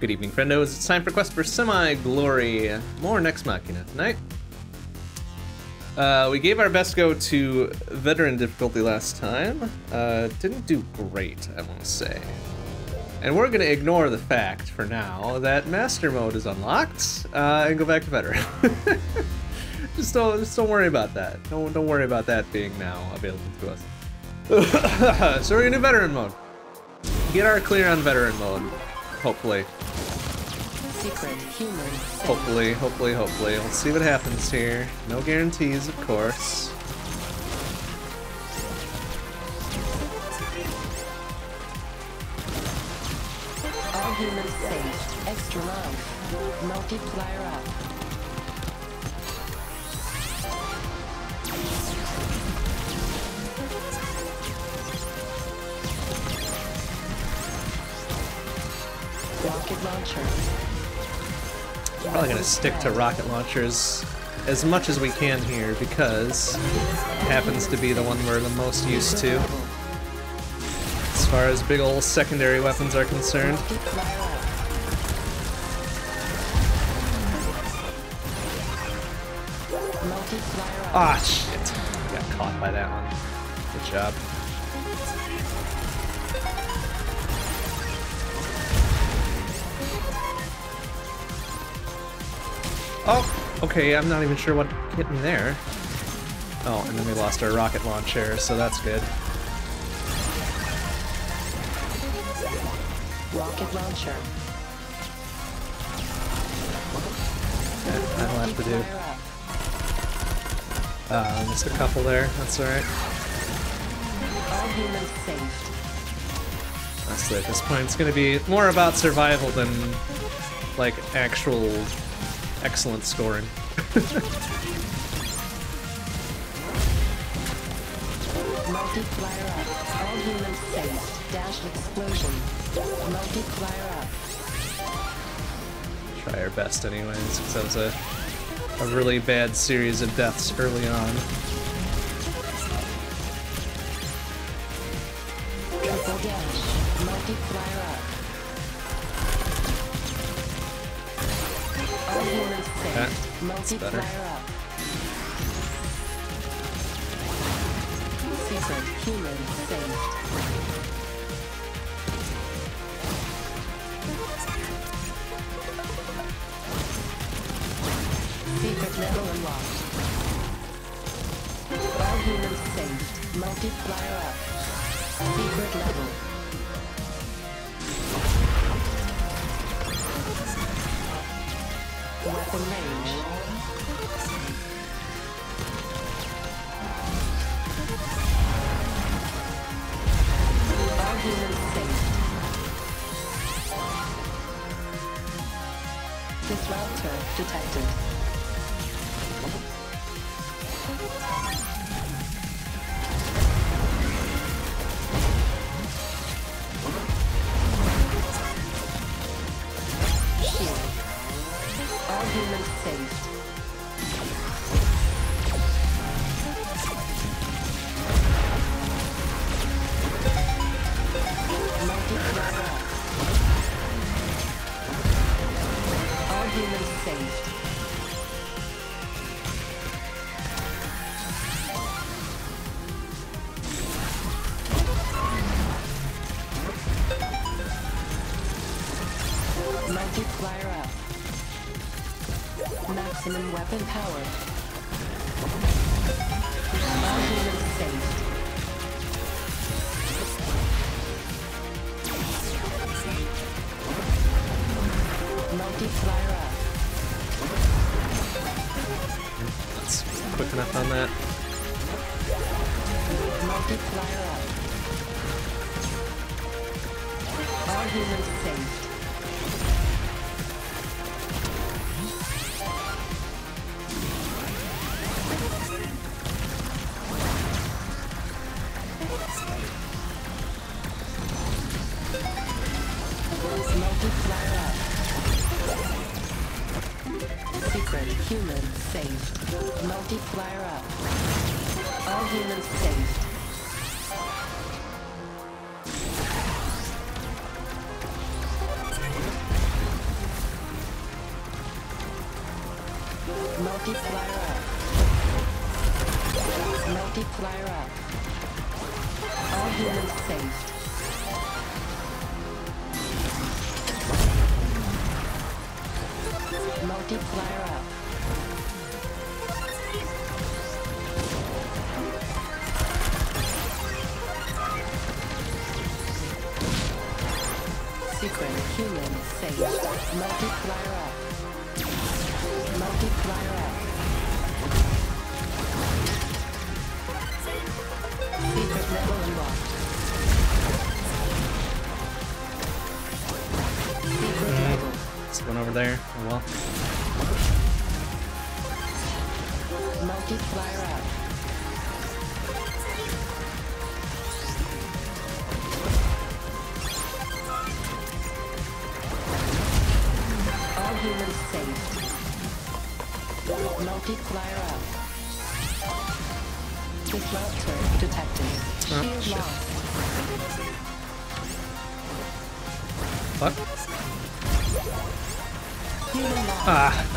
Good evening, friendos. It's time for Quest for Semi-Glory. More Nex Machina tonight. Uh, we gave our best go to veteran difficulty last time. Uh, didn't do great, I want to say. And we're going to ignore the fact, for now, that Master Mode is unlocked, uh, and go back to veteran. just don't, just don't worry about that. Don't, don't worry about that being now available to us. so we're going to do veteran mode. Get our clear on veteran mode, hopefully. Secret human. Hopefully, hopefully, hopefully. Let's see what happens here. No guarantees, of course. All humans safe. Extra life. Multiplier up. Rocket launcher. Probably gonna stick to rocket launchers as much as we can here because it happens to be the one we're the most used to as far as big ol' secondary weapons are concerned. Ah, shit. Got caught by that one. Good job. Oh, okay, I'm not even sure what hit me there. Oh, and then we lost our rocket launcher, so that's good. Rocket launcher. Yeah, that'll have to do. Uh, missed a couple there, that's alright. All humans safe. Honestly, at this point, it's gonna be more about survival than, like, actual excellent scoring. Multiplier up. All humans safe. Dash explosion. Multiplier up. Try our best anyways, because that was a, a really bad series of deaths early on. Triple dash. Multiplier up. That- human saved. Secret level unlocked. All humans saved. Multiplier up. Secret level. Weapon range. All humans. Disruptor detected. Fire up. All humans saved. Multiplier up. Multiplier up. All humans saved.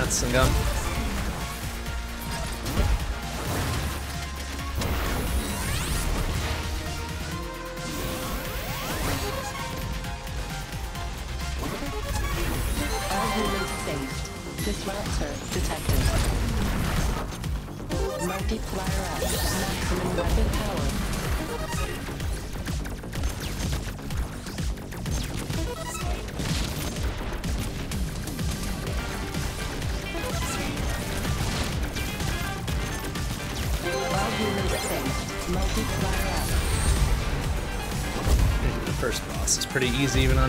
That's some gum.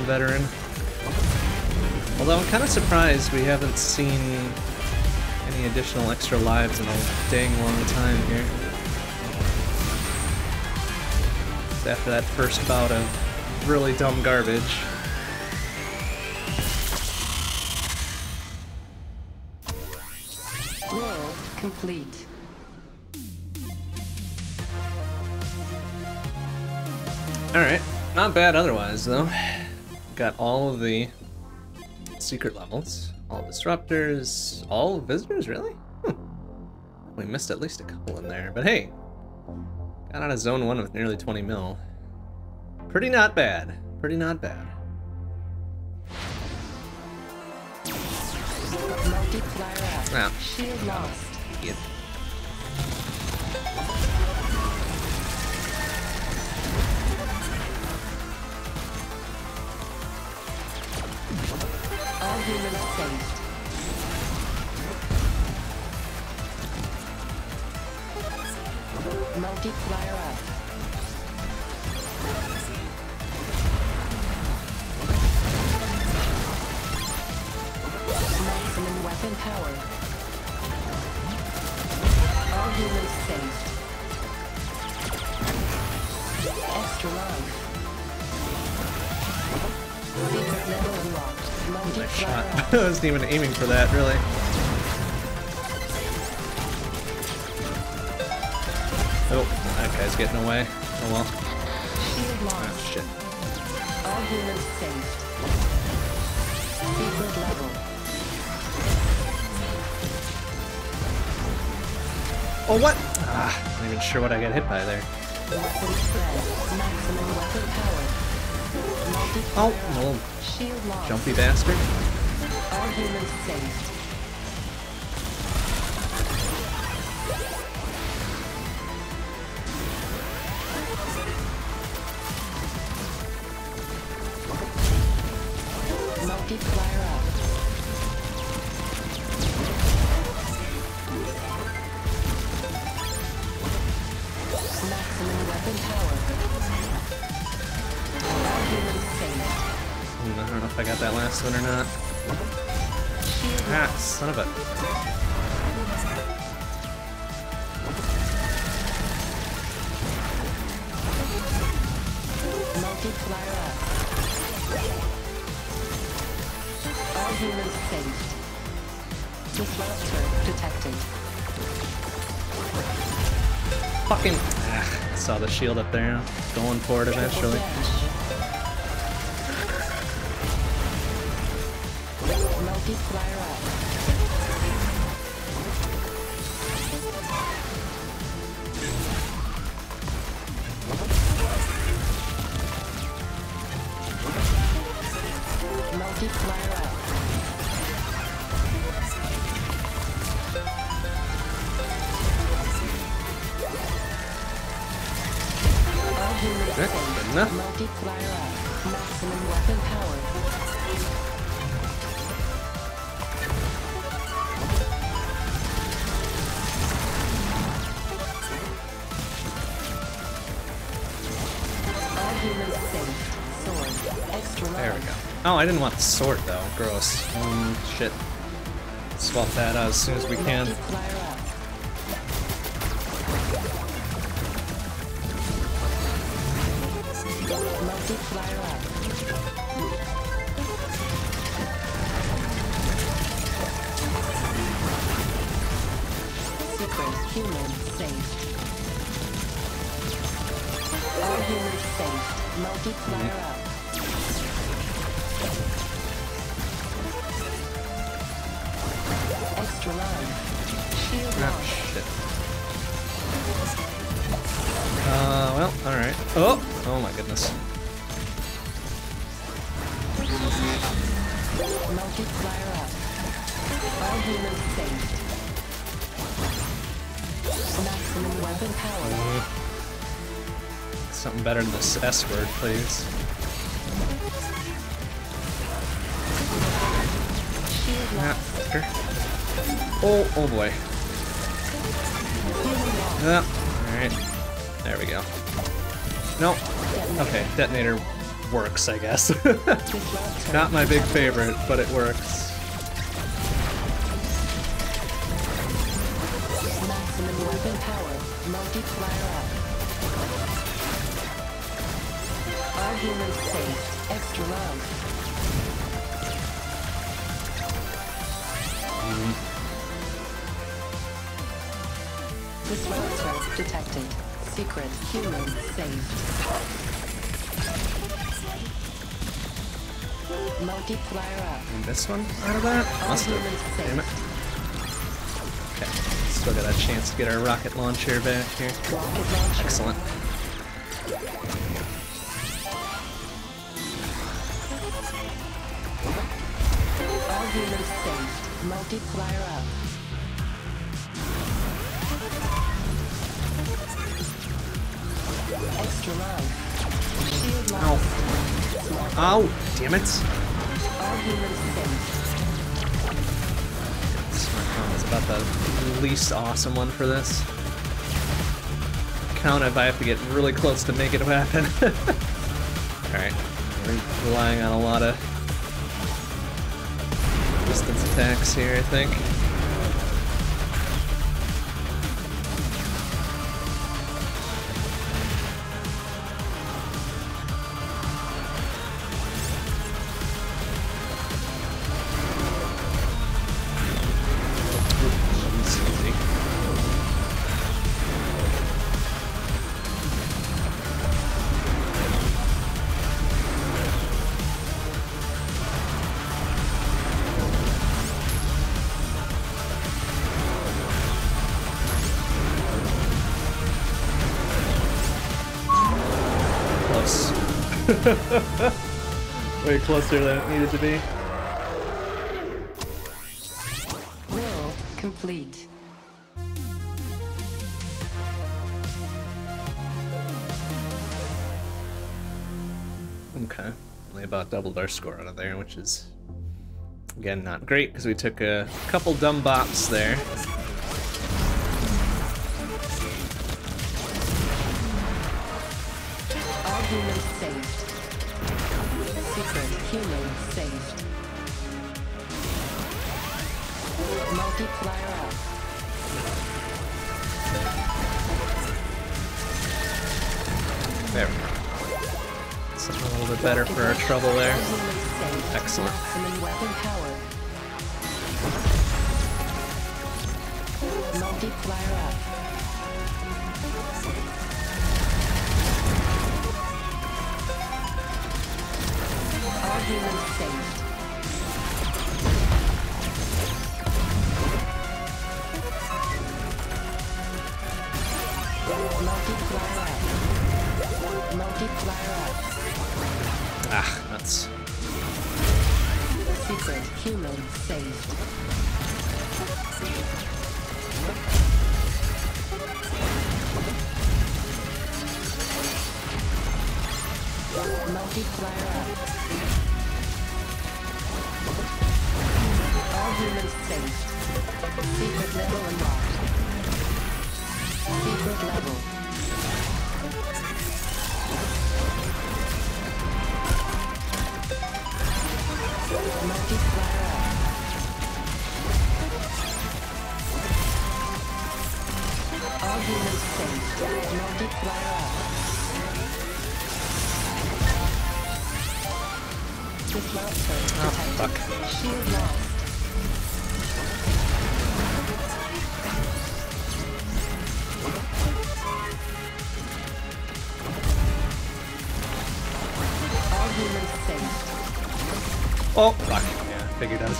Veteran. Although I'm kind of surprised we haven't seen any additional extra lives in a dang long time here. After that first bout of really dumb garbage. World complete. Alright, not bad otherwise though. Got all of the secret levels, all disruptors, all visitors, really? Hmm. We missed at least a couple in there, but hey, got out of zone one with nearly 20 mil. Pretty not bad. Pretty not bad. Multiplier. Ah. Shield lost. Yep. Multiplier up. Maximum weapon power. All humans saved. Extra life. Nice shot. I wasn't even aiming for that, really. Oh, that guy's getting away. Oh well. Ah, shit. Oh, what? Ah, not even sure what I got hit by there. Weapon spread. Maximum weapon power. Oh, up. little Shield lost. jumpy bastard. All humans saved. Fucking. Ah, I saw the shield up there. Going for it eventually. Multiplier Extra There we go. Oh, I didn't want the sword though. Gross. Mm, shit. Swap that out as soon as we can. S word, please. Ah, Oh, oh boy. Yeah. Alright. There we go. Nope. Okay, detonator works, I guess. Not my big favorite, but it works. Still got a chance to get our rocket launcher back here. Excellent. Least awesome one for this. Count if I have to get really close to make it happen. Alright. Relying on a lot of distance attacks here, I think. Closer than it needed to be. Will complete. Okay. Only about doubled our score out of there, which is again not great because we took a couple dumb bops there.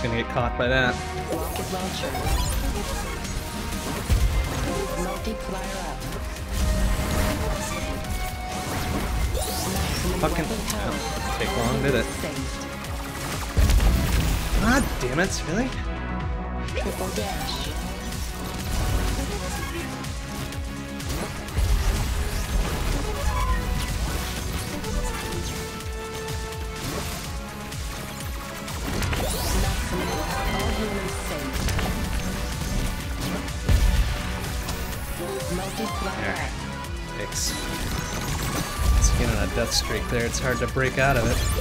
gonna get caught by that. Rocket launcher. Multiplier up. Fucking oh, take long, did it? God damn it, really? Triple dash. there, it's hard to break out of it.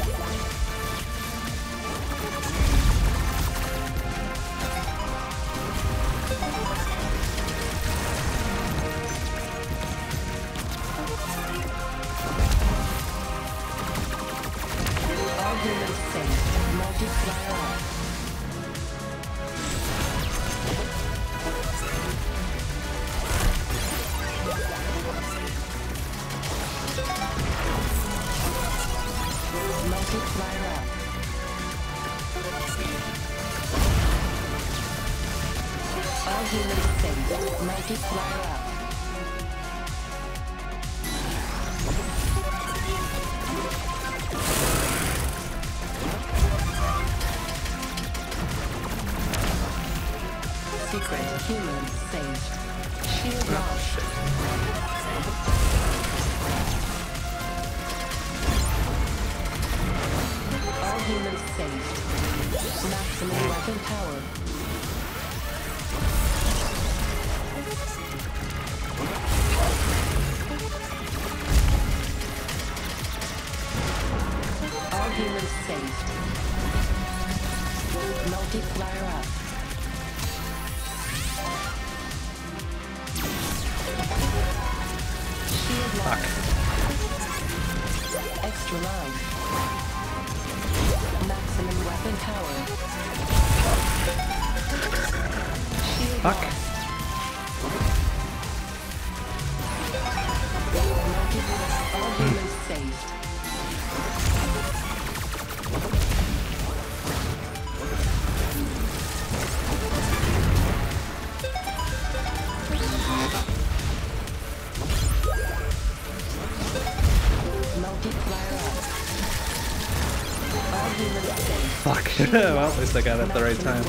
well, at least I got it at the right time.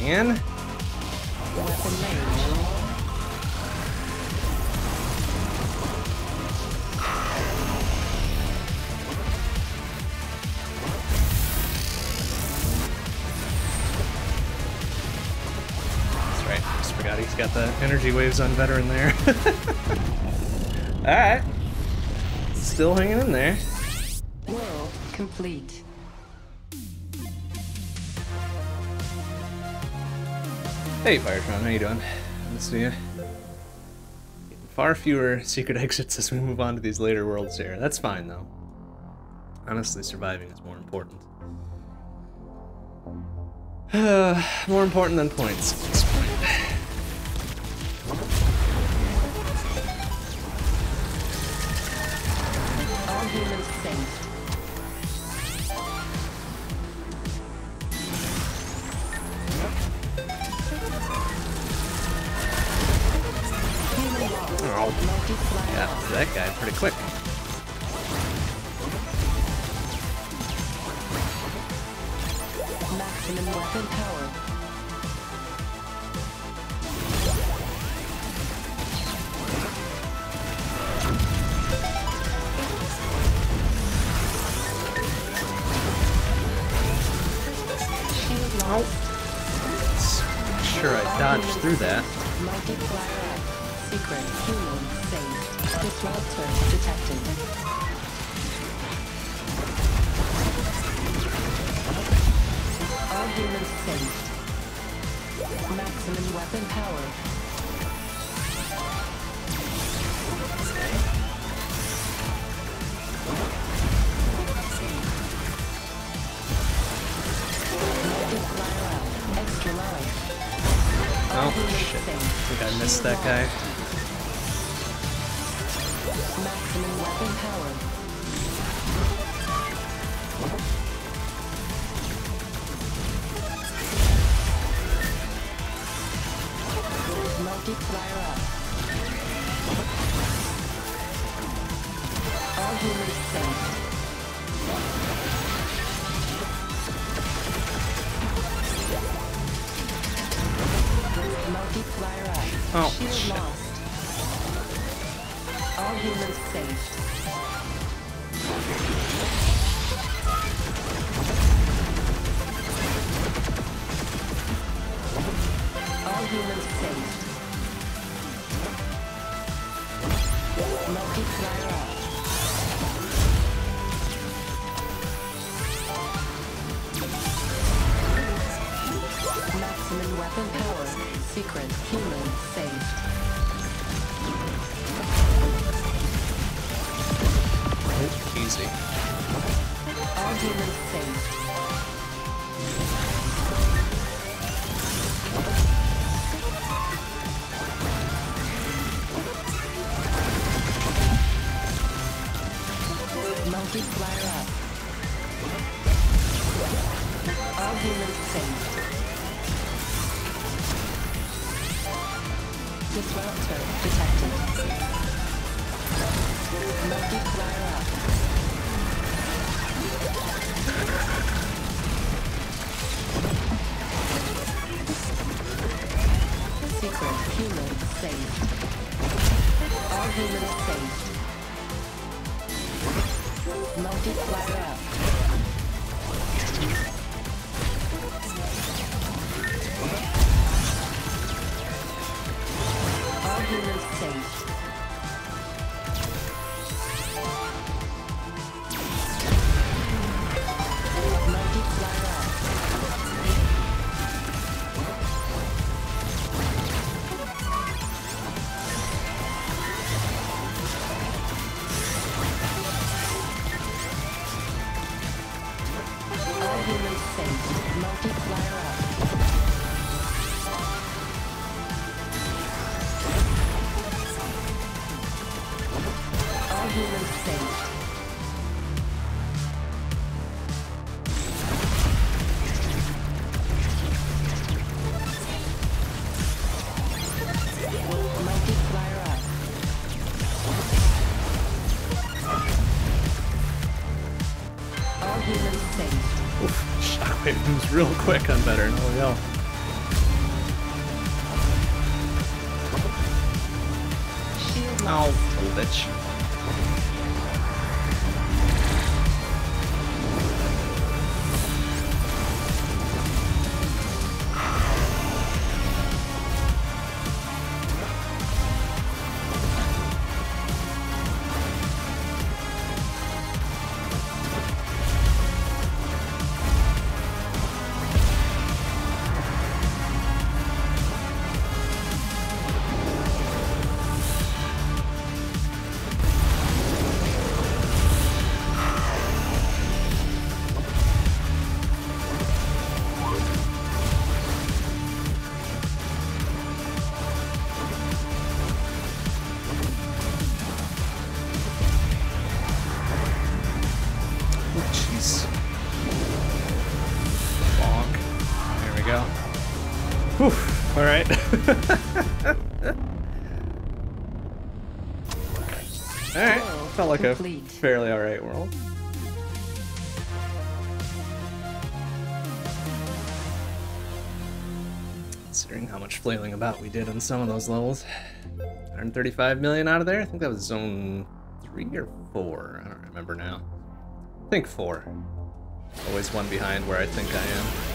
man. he's got the energy waves on veteran there. Alright. Still hanging in there. World complete. Hey, Firetron, how you doing? Let's see you. Far fewer secret exits as we move on to these later worlds here. That's fine, though. Honestly, surviving is more important. Uh, more important than points. that guy. Quick on veteran. There we go. Like Complete. a fairly all right world. Considering how much flailing about we did on some of those levels. 135 million out of there? I think that was zone three or four. I don't remember now. I think four. Always one behind where I think I am.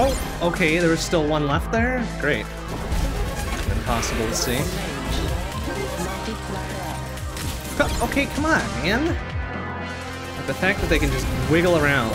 Oh, okay, there was still one left there? Great. Impossible to see. Okay, come on, man. The fact that they can just wiggle around.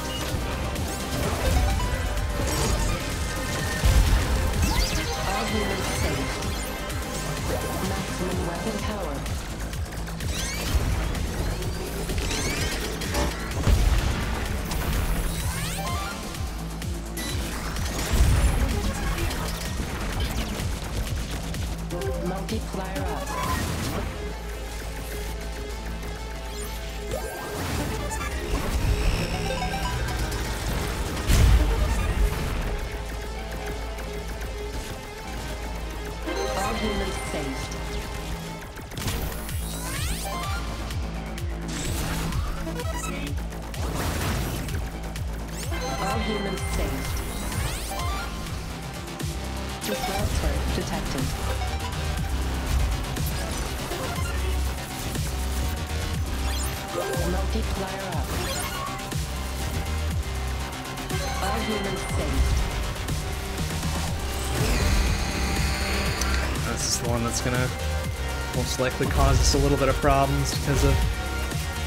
likely cause us a little bit of problems because of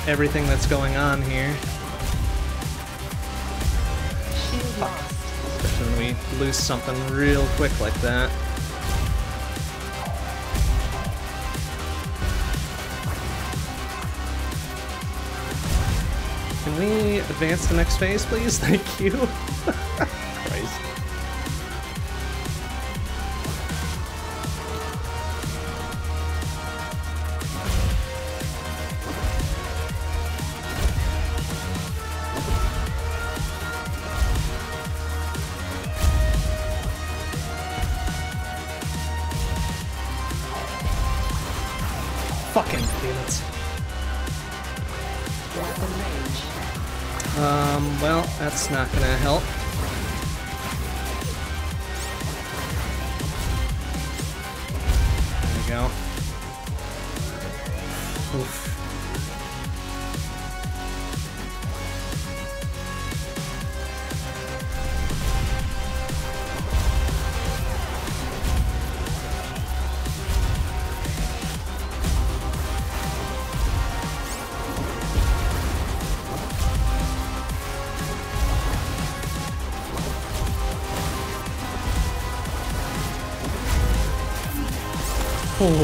everything that's going on here. Shield lost. Especially when we lose something real quick like that. Can we advance to the next phase, please? Thank you.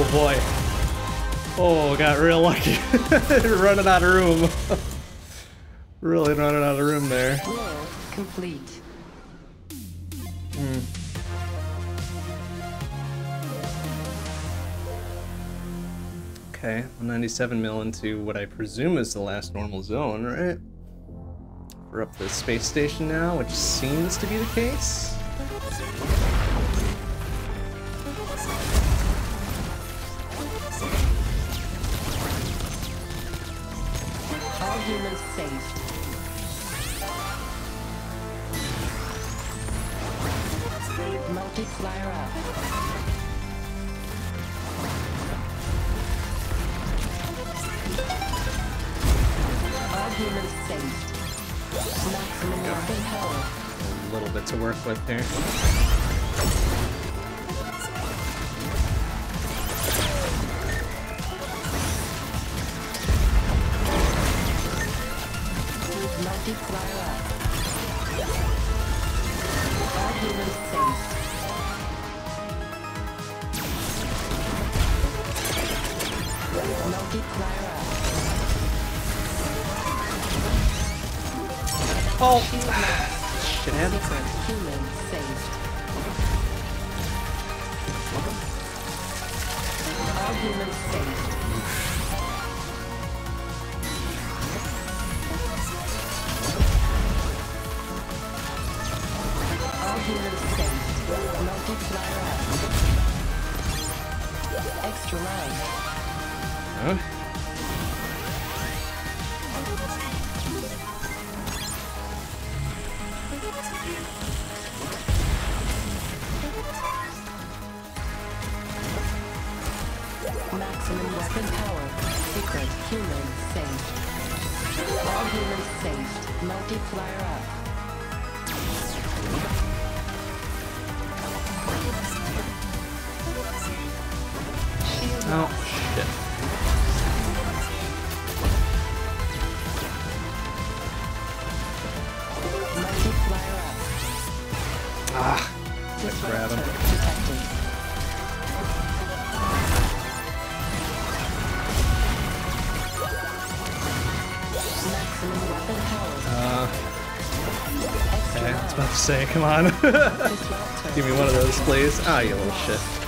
Oh boy. Oh, got real lucky. running out of room. really running out of room there. Complete. Okay, 97 mil into what I presume is the last normal zone, right? We're up to the space station now, which seems to be the case. All humans come on. Give me one of those, please. Ah, you little shit.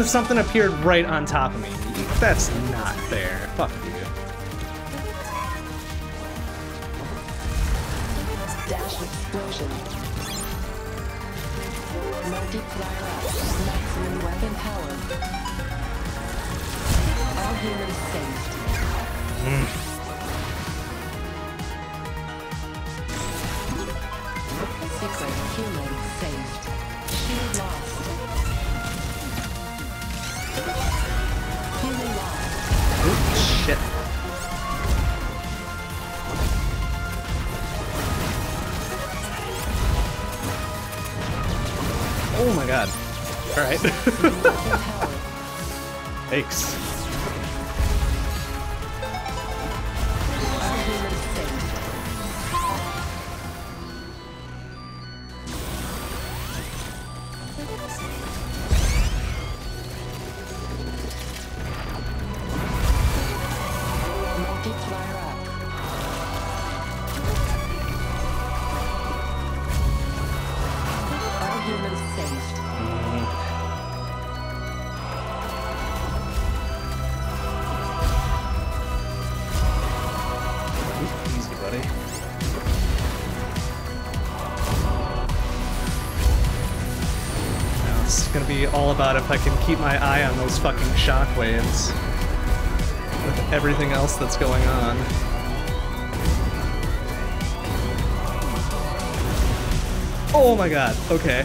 And something appeared right on top of me. That's about if I can keep my eye on those fucking shockwaves. With everything else that's going on. Oh my god, okay.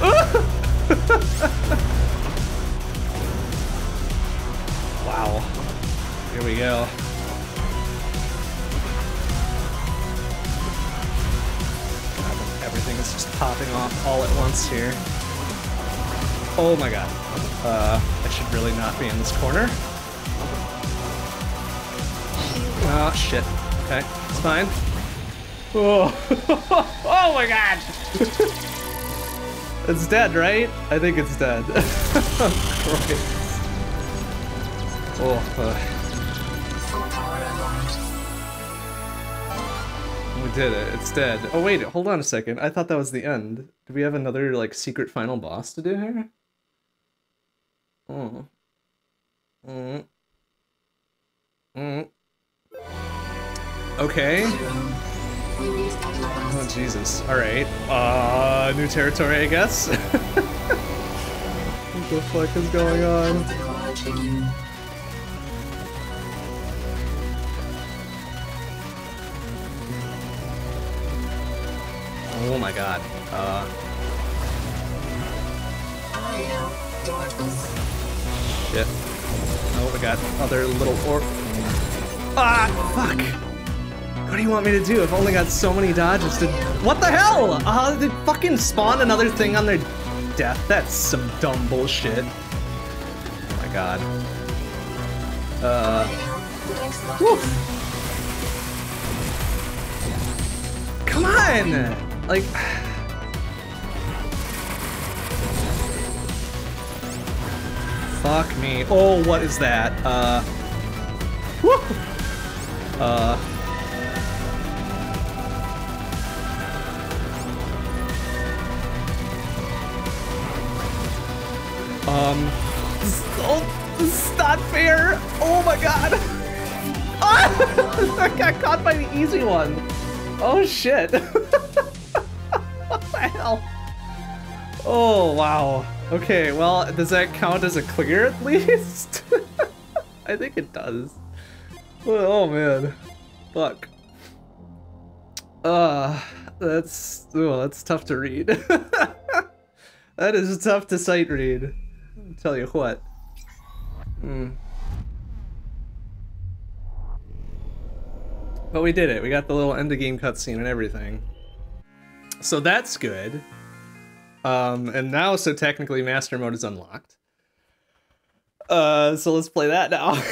wow. Here we go. Everything is just popping off all at once here. Oh my god. Uh, I should really not be in this corner. Oh shit. Okay, it's fine. Oh, oh my god! it's dead, right? I think it's dead. Oh, uh, we did it. It's dead. Oh wait, hold on a second. I thought that was the end. Do we have another like secret final boss to do here? Mm. Mm. Okay. Oh Jesus. Alright. Uh new territory I guess. what the fuck is going on? Oh my god. Uh Shit. Oh, we got other little or. Ah, fuck! What do you want me to do? I've only got so many dodges to. What the hell? Uh, they fucking spawned another thing on their death. That's some dumb bullshit. Oh my god. Uh. Woof. Come on! Like. Fuck me. Oh, what is that? Uh. Woo! Uh. Um. Oh, this is not fair. Oh my god. Ah! I got caught by the easy one. Oh shit. what the hell? Oh wow. Okay, well, does that count as a clear at least? I think it does. Oh man. Fuck. Uh, that's, oh, that's tough to read. that is tough to sight read. I'll tell you what. Hmm. But we did it. We got the little end of game cutscene and everything. So that's good. Um, and now, so technically Master Mode is unlocked. Uh, so let's play that now.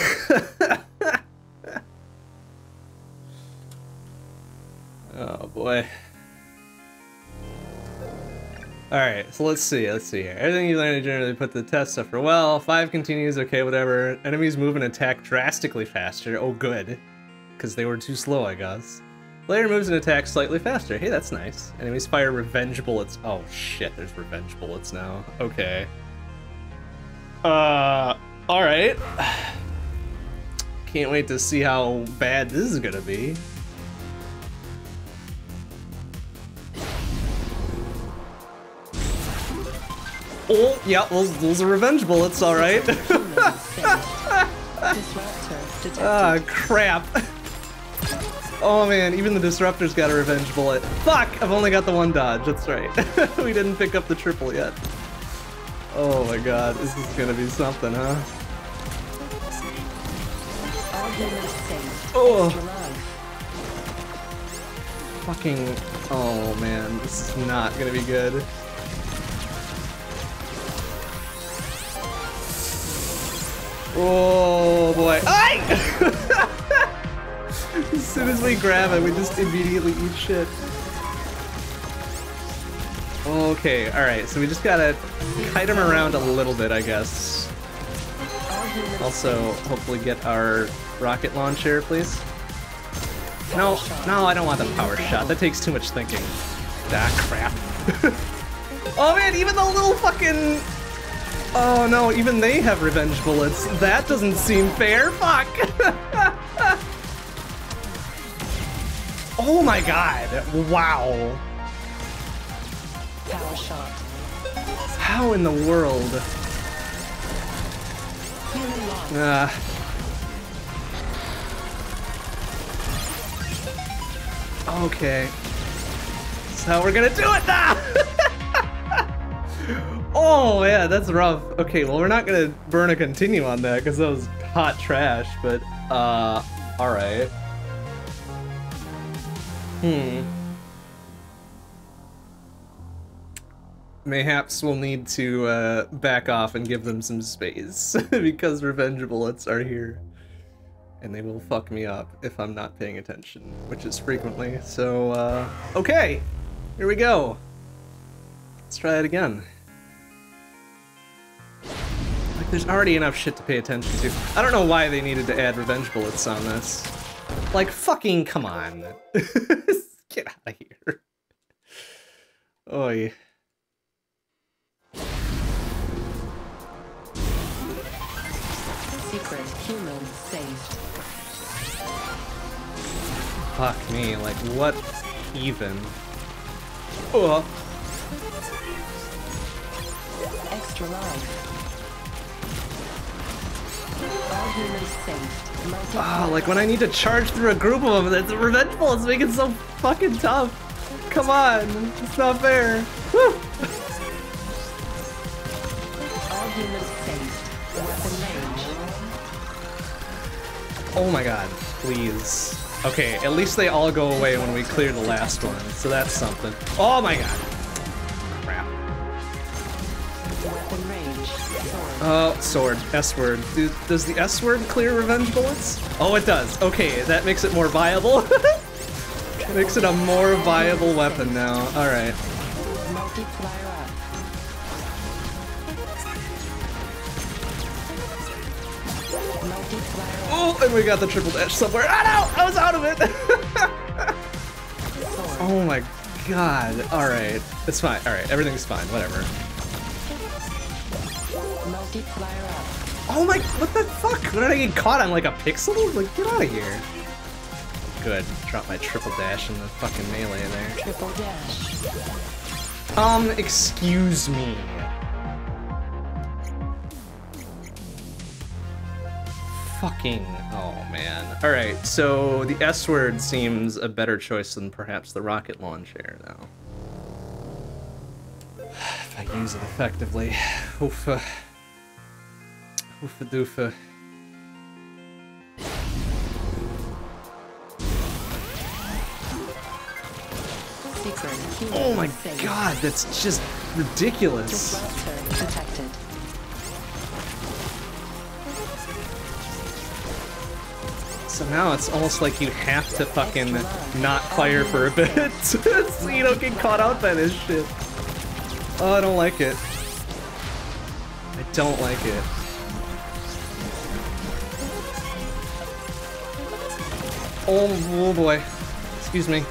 oh boy. Alright, so let's see, let's see here. Everything you learn to generally put the test stuff for well. Five continues, okay, whatever. Enemies move and attack drastically faster. Oh, good. Because they were too slow, I guess. Player moves and attacks slightly faster. Hey, that's nice. Enemies fire revenge bullets. Oh shit, there's revenge bullets now. Okay. Uh, alright. Can't wait to see how bad this is gonna be. Oh, yeah, those, those are revenge bullets, alright. ah, crap. Oh man, even the Disruptor's got a revenge bullet. Fuck! I've only got the one dodge, that's right. we didn't pick up the triple yet. Oh my god, this is gonna be something, huh? Oh! Fucking... Oh man, this is not gonna be good. Oh boy. as soon as we grab it, we just immediately eat shit. Okay, alright, so we just gotta kite him around a little bit, I guess. Also, hopefully get our rocket launcher, please. No, no, I don't want the power shot. That takes too much thinking. Ah, crap. oh man, even the little fucking Oh no, even they have revenge bullets. That doesn't seem fair. Fuck. oh my god. Wow. Power shot. How in the world? Uh, okay. That's how we're gonna do it now! Oh, yeah, that's rough. Okay, well, we're not gonna burn a continue on that because that was hot trash, but, uh, alright. Hmm. Mayhaps we'll need to, uh, back off and give them some space because revenge bullets are here. And they will fuck me up if I'm not paying attention, which is frequently. So, uh, okay, here we go. Let's try it again. Like, there's already enough shit to pay attention to. I don't know why they needed to add revenge bullets on this. Like, fucking come on. Get out of here. Oi. Secret human saved. Fuck me, like, what even? Oh. Extra life. Ah, like when I need to charge through a group of them, that's revenge bullets make it so fucking tough. Come on, it's not fair. Oh my god, please. Okay, at least they all go away when we clear the last one, so that's something. Oh my god. Oh, sword. S word. Do- Does the S word clear revenge bullets? Oh, it does. Okay, that makes it more viable. makes it a more viable weapon now. Alright. Oh, and we got the triple dash somewhere. Ah, no! I was out of it! Oh my god. Alright. It's fine. Alright, everything's fine. Whatever. Oh my, what the fuck? What did I get caught on like a pixel? Like, get out of here. Good. Drop my triple dash in the fucking melee there. Triple dash. Um, excuse me. Fucking, oh man. Alright, so the S word seems a better choice than perhaps the rocket launcher, though. If I use it effectively. Oofa. Oofa doofa. Oh my god, that's just ridiculous. So now it's almost like you have to fucking not fire for a bit so you don't get caught out by this shit. Oh, I don't like it. I don't like it. Oh, oh boy. Excuse me.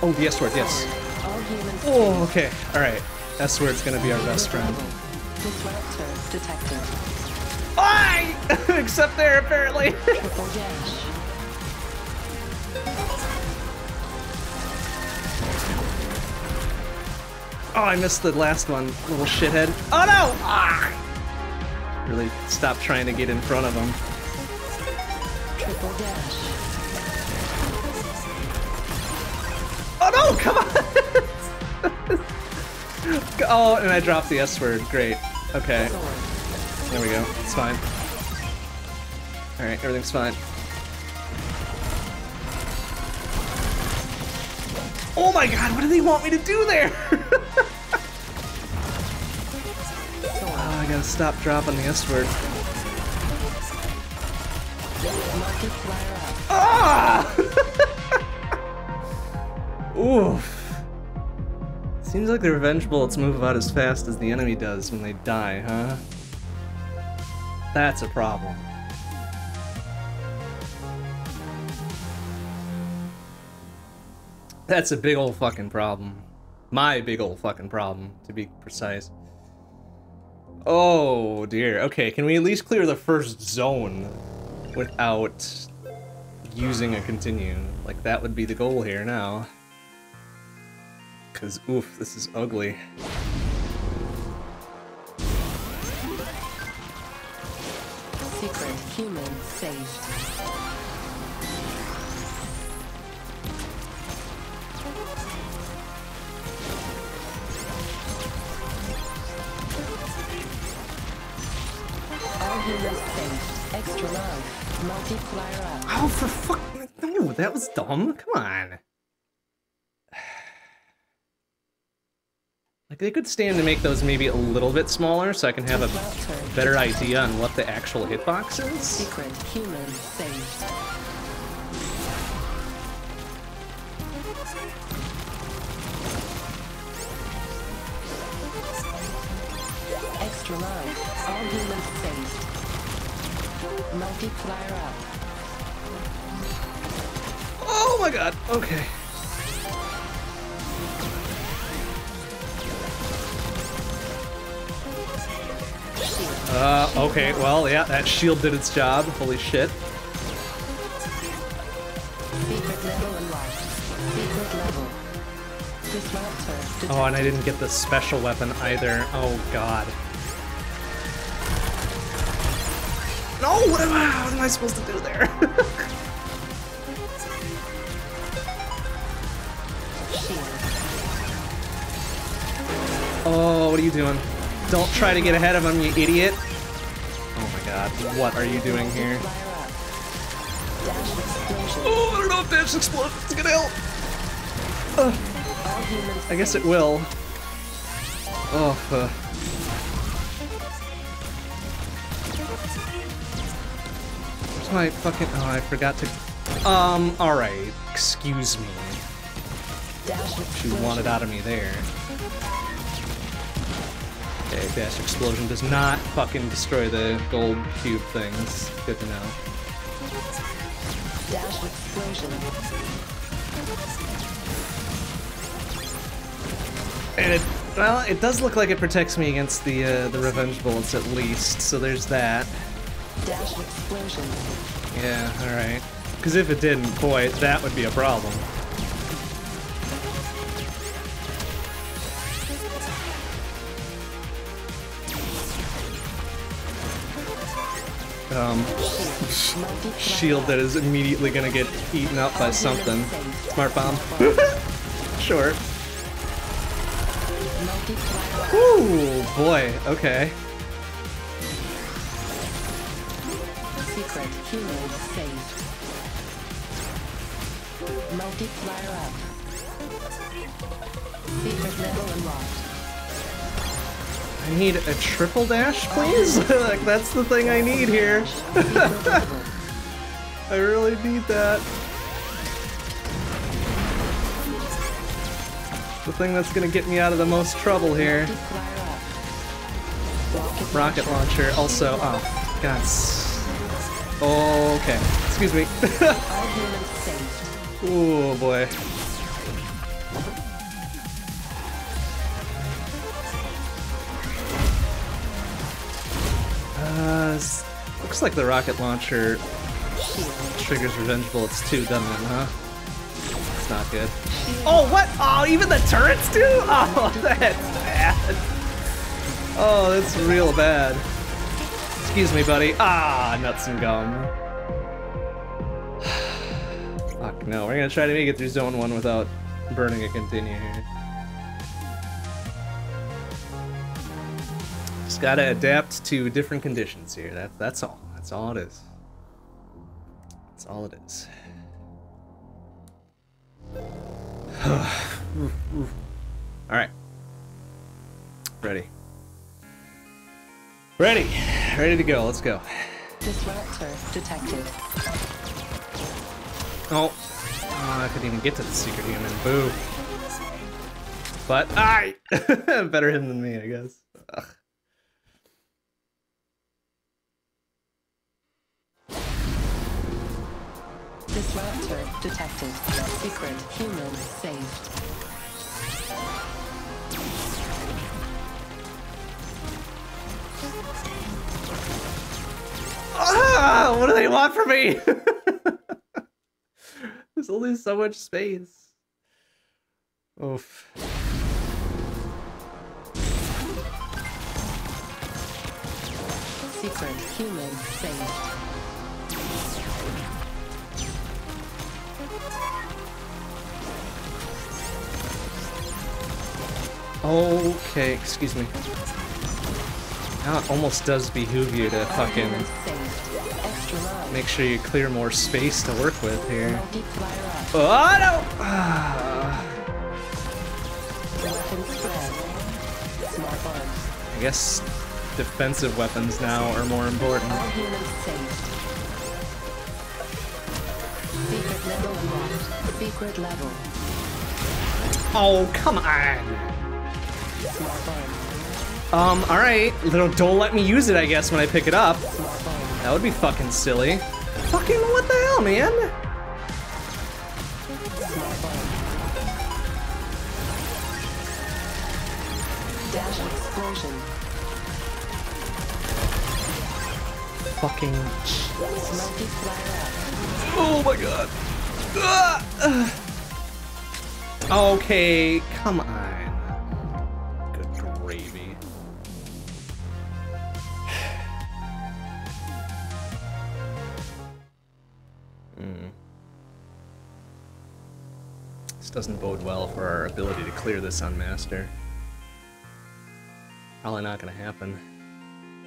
Oh, the S word, yes. Oh, okay. Alright. S word's gonna be our best friend. Detected. Except there, apparently. Oh, I missed the last one, little shithead. Oh no! Ah! Really stop trying to get in front of. Triple dash. Oh no, come on! oh, and I dropped the S word. Great. Okay, there we go. It's fine. Alright, everything's fine. Oh my god, what do they want me to do there? gotta stop dropping the S word. Ah! Oof. Seems like the revenge bullets move about as fast as the enemy does when they die, huh? That's a problem. That's a big old fucking problem. My big old fucking problem, to be precise. Oh dear. Okay, can we at least clear the first zone without using a continue? Like, that would be the goal here now. Because, oof, this is ugly. Secret human saved. Extra life. Multiplier up. Oh, for fuck... No, that was dumb. Come on. Like, they could stand to make those maybe a little bit smaller so I can have a better idea on what the actual hitbox is. Secret human saved. Extra life. All humans. Multiplier up. Oh my god, okay. Uh, okay, well, yeah, that shield did its job. Holy shit. Oh, and I didn't get the special weapon either. Oh god. No, what am I, what am I supposed to do there? Oh, what are you doing? Don't try to get ahead of him, you idiot. Oh my god, what are you doing here? Oh, I don't know if Dash Explode is gonna help. Humans I guess it will. Oh, uh. My fucking... Oh, I forgot to... Um, alright. Excuse me. She wanted out of me there. Okay, Dash Explosion does not fucking destroy the gold cube things. Good to know. Dash explosion. And it, well, it does look like it protects me against the uh, the revenge bullets at least. So there's that. Dash explosion. Yeah, all right. Because if it didn't, boy, that would be a problem. Um, shield that is immediately gonna get eaten up by something. Smart bomb. Sure. Ooh, boy. Okay. Secret human saved. Multiplier up. Secret level unlocked. I need a triple dash, please. like that's the thing I need here. I really need that. The thing that's gonna get me out of the most trouble here. Rocket, Rocket launcher. Also, oh, God. Okay. Excuse me. Oh boy. Uh, looks like the rocket launcher triggers revenge bullets too, doesn't it? Huh? It's not good. Oh, what? Oh, even the turrets do? Oh, that's bad. Oh, that's real bad. Excuse me, buddy. Ah, nuts and gum. Fuck no, we're gonna try to make it through zone one without burning a continue here. Just gotta adapt to different conditions here. That, that's all. That's all it is. That's all it is. Alright. Ready. Ready. Ready to go. Let's go. Disruptor detected. Oh. Oh, I couldn't even get to the secret human. Boo. But I better him than me, I guess. Ugh. Disruptor detected. Secret human saved. Ah, what do they want from me? There's only so much space. Oof. Secret human saved. Okay, excuse me. Now it almost does behoove you to fucking make sure you clear more space to work with here. Oh no! I guess defensive weapons now are more important. Oh, come on! Um, alright. Don't let me use it, I guess, when I pick it up. That would be fucking silly. Fucking what the hell, man? Dash explosion. Fucking. Oh my god. Ah! Okay, come on. Doesn't bode well for our ability to clear this on Master. probably not gonna happen.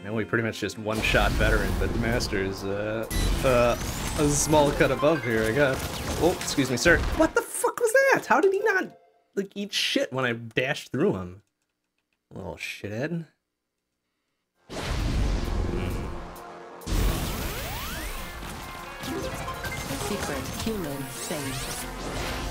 Now we pretty much just one-shot veteran, but Master is uh, uh, a small cut above here, I guess. Oh, excuse me, sir. What the fuck was that? How did he not like eat shit when I dashed through him? Little shithead. Secret human saved.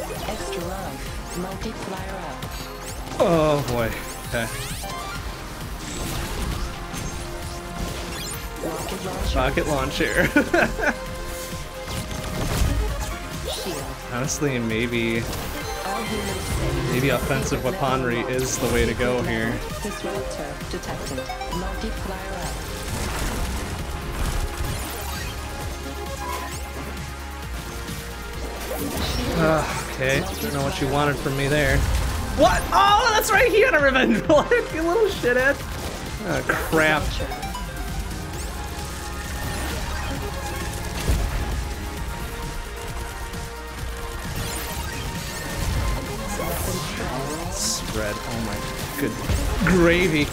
Extra life. Multiplier up. Oh boy. Okay. Rocket launcher. Honestly, maybe All humans saved. maybe offensive weaponry is the way to go here. Disruptor detected. Multiplier. Uh, okay, don't know what you wanted from me there. What? Oh, that's right, he had a revenge bullet, you little shithead. Oh, crap. Spread. Spread, oh my good gravy.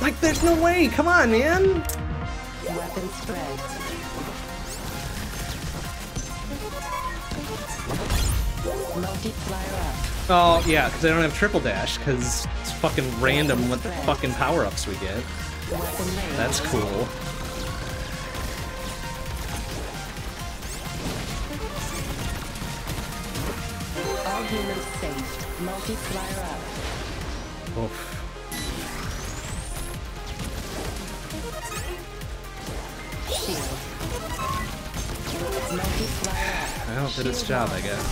Like, there's no way, come on, man. Weapon spread. Oh, yeah, because I don't have triple dash, because it's fucking random what the fucking power-ups we get. That's cool. All. Oof. Well, did its job, I guess.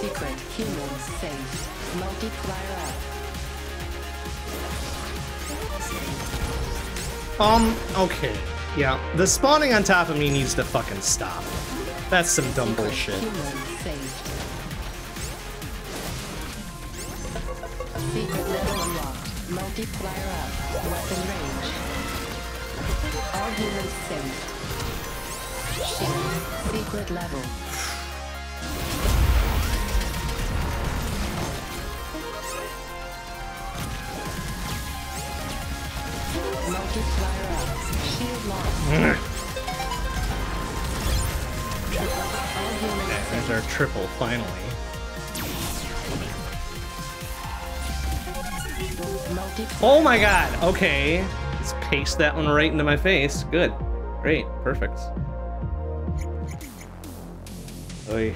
Secret humans saved. Multiplier up. Um, okay. Yeah, the spawning on top of me needs to fucking stop. That's some dumb bullshit. Secret level unlocked. Multiplier up. Weapon range. All humans saved. Shield. Secret level. Multiplier up. Shield lost. There's our triple, finally. Oh my god, okay. Let's paste that one right into my face. Good. Great. Perfect. Oy.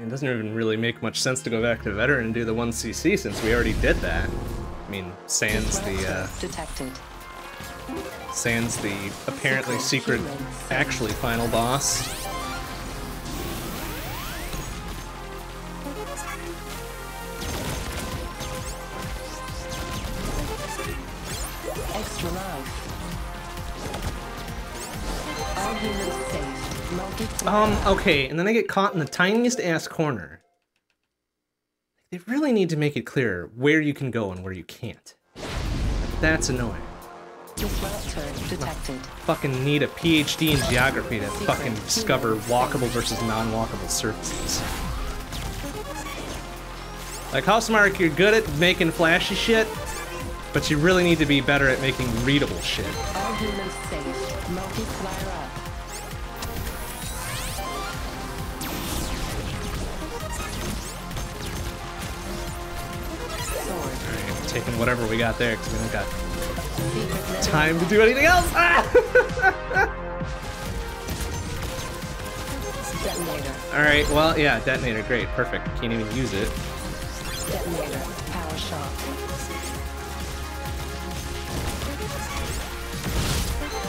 It doesn't even really make much sense to go back to veteran and do the 1cc since we already did that. I mean, sans the uh, detected. sans the apparently secret, actually final boss. Um, okay, and then I get caught in the tiniest ass corner. They really need to make it clear where you can go and where you can't. That's annoying. Fucking need a PhD in geography to fucking discover walkable versus non-walkable surfaces. Like, Housemarque, you're good at making flashy shit, but you really need to be better at making readable shit. Taking whatever we got there, because we don't got time to do anything else. Ah! Detonator. Alright, well, yeah, detonator, great, perfect. Can't even use it. Detonator. Power shot.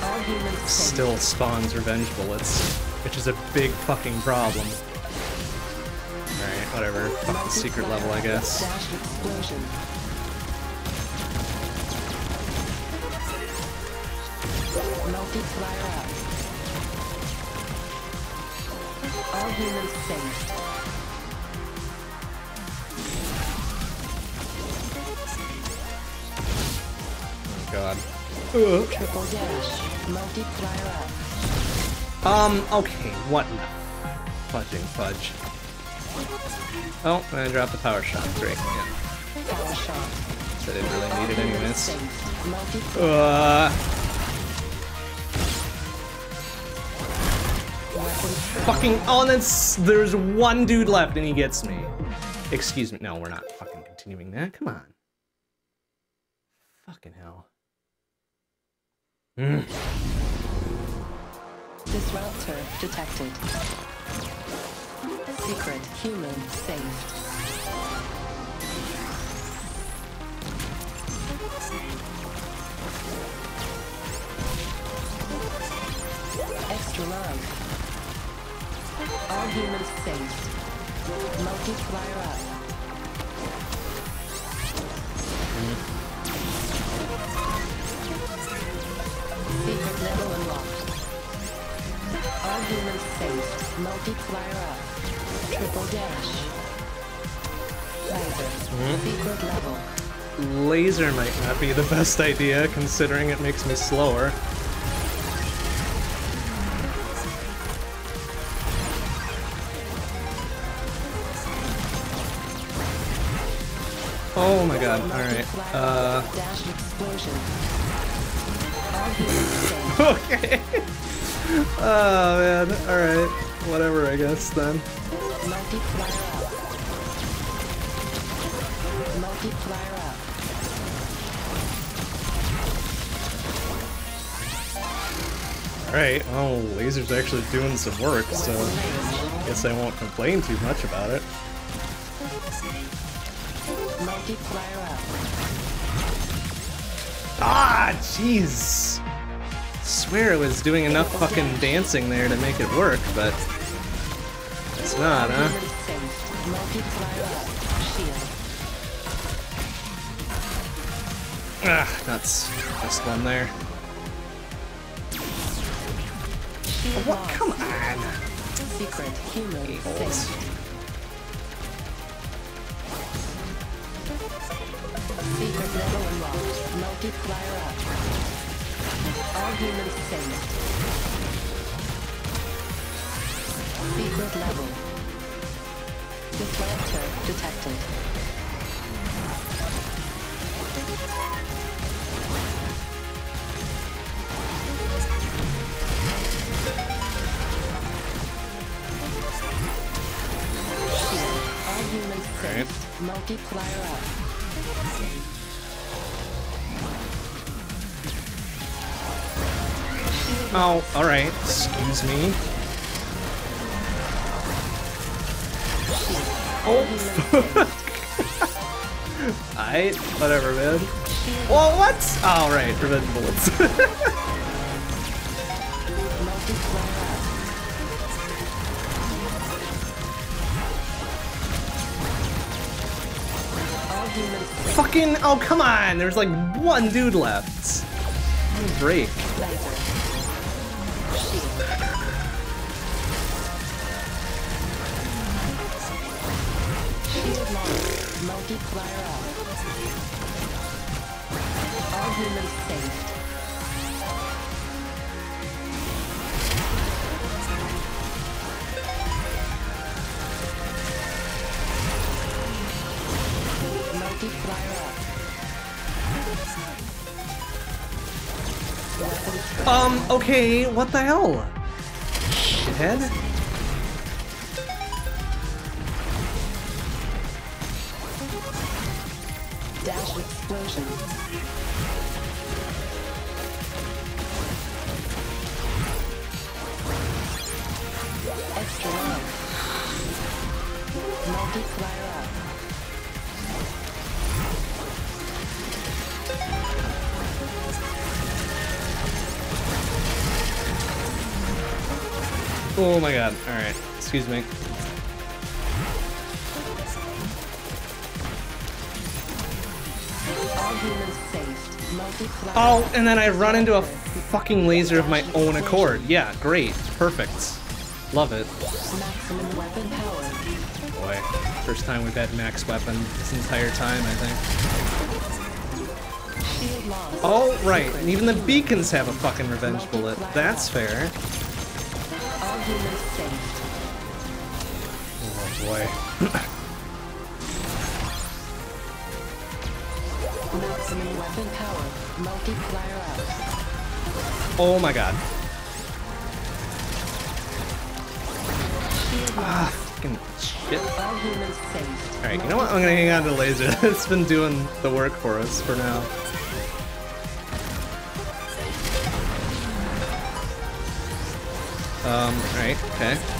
All. Still spawns revenge bullets, which is a big fucking problem. Alright, whatever. Fuck the secret level, I guess. Multiplier up. All humans. Oh god. Triple dash. Multiplier up. Um, okay, what now? Fudging fudge. Oh, and I dropped the power shot. Great, yeah. Power shot. So I didn't really need it anyways. Uh, fucking, oh, and then there's one dude left and he gets me. Excuse me, no, we're not fucking continuing that, come on. Fucking hell. Mm. Disruptor detected. Secret human saved. Extra life. All humans saved. Multiplier up. Secret level unlocked. All humans safe. Multiplier up. Triple dash. Laser. Hmm? Secret level. Laser might not be the best idea, considering it makes me slower. Oh my god, alright. Uh, okay. oh man, alright. Whatever, I guess then. Alright, well, laser's actually doing some work, so I guess I won't complain too much about it. Multiplier up. Ah, jeez! Swear it was doing enough fucking dancing there to make it work, but it's not, huh? Humans safe. Multiplier Ah, nuts. Missed one there. What? Come on! Secret human Secret level unlocked. Multiplier up. All humans safe. Secret level. Disruptor detected. Humans Multiplier up. Oh, alright. Excuse me. Oh. I whatever, man. Well, what? Oh, right, revenge bullets. Fucking, oh, come on. There's like one dude left. Break. Multiplier up. All humans saved. Um, okay, what the hell? Shithead? Excuse me. Oh, and then I run into a fucking laser of my own accord. Yeah, great. Perfect. Love it. Boy, first time we've had max weapon this entire time, I think. Oh, right. And even the beacons have a fucking revenge bullet. That's fair. Saved. Oh boy. Maximum weapon power. Multiplier up. Oh my god. Ah, fucking shit. All humans saved. Alright, you know what? I'm gonna hang on to the laser. it's been doing the work for us for now. Um, alright, okay.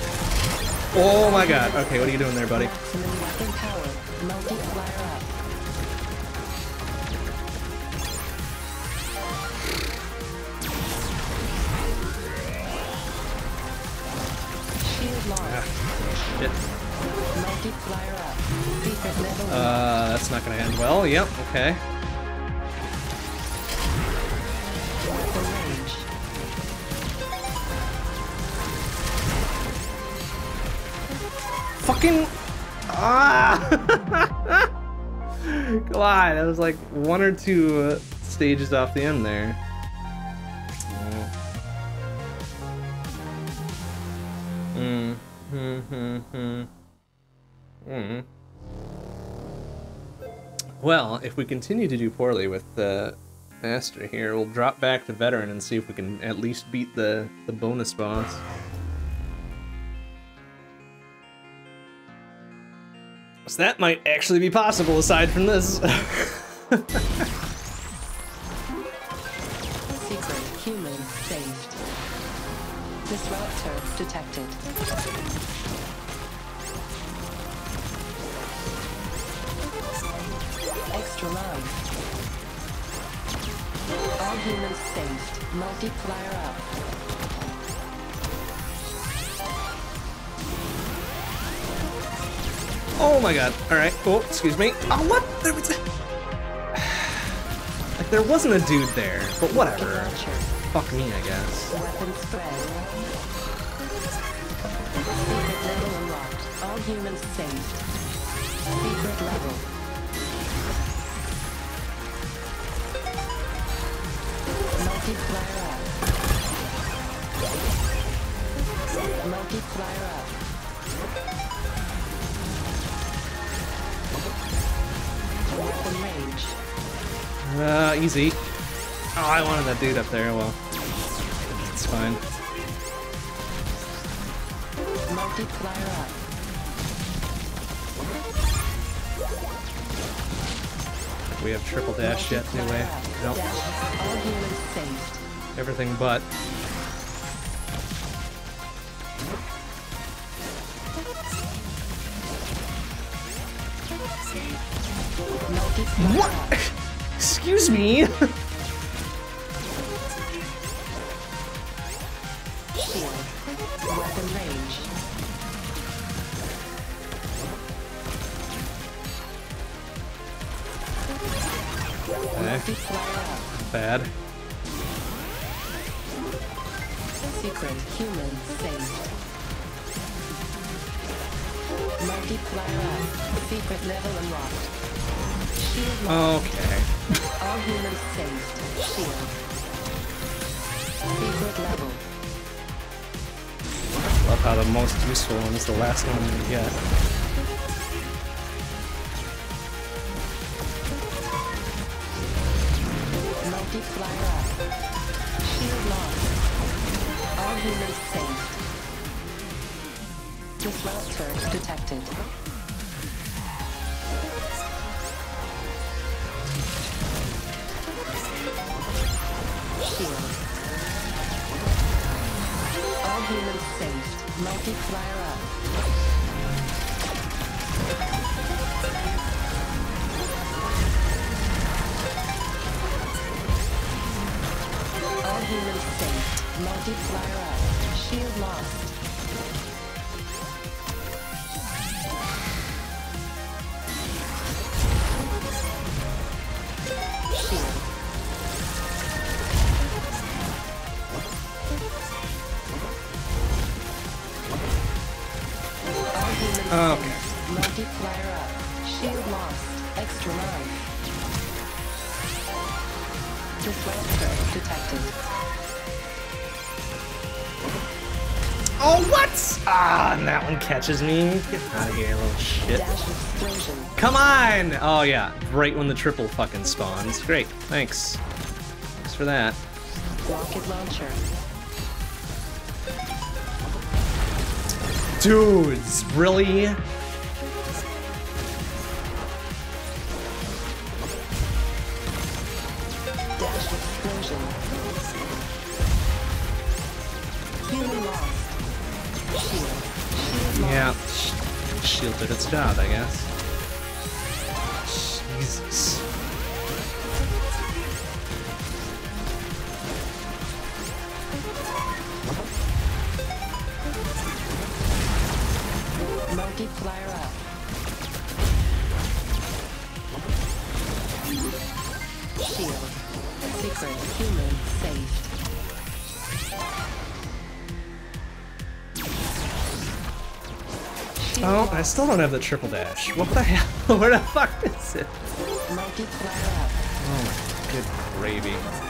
Oh my god. Okay, what are you doing there, buddy? Level. Uh, that's not gonna end well. Yep, okay. Fucking. Ah! Come on, that was like one or two uh, stages off the end there. Mm. Hmm, hmm. Hmm. Well, if we continue to do poorly with the master here, we'll drop back to veteran and see if we can at least beat the the bonus boss. So that might actually be possible aside from this. Secret human saved. Disruptor detected. Extra life. All humans saved. Multiplier up. Oh my god. Alright. Oh, excuse me. Oh, what? There was a... Like, there wasn't a dude there, but whatever. Fuck me, I guess. Multiplier up. Multiplier up. Uh, easy. Oh, I wanted that dude up there. Well, it's fine. We have triple dash yet, anyway. Nope. Everything but. Multiplier What? Excuse me. Shield. Weapon range. Okay, bad. Secret human saved. Multiplier up. Secret level unlocked. Okay. All humans saved. Shield. Secret level. Love how the most useful one is the last one you get. Catches me. Get out of here, little shit. Come on! Oh, yeah. Right when the triple fucking spawns. Great. Thanks. Thanks for that. Rocket launcher. Dudes, really? Did its job, I guess. Still don't have the triple dash. What the hell? Where the fuck is it? Oh my good gravy.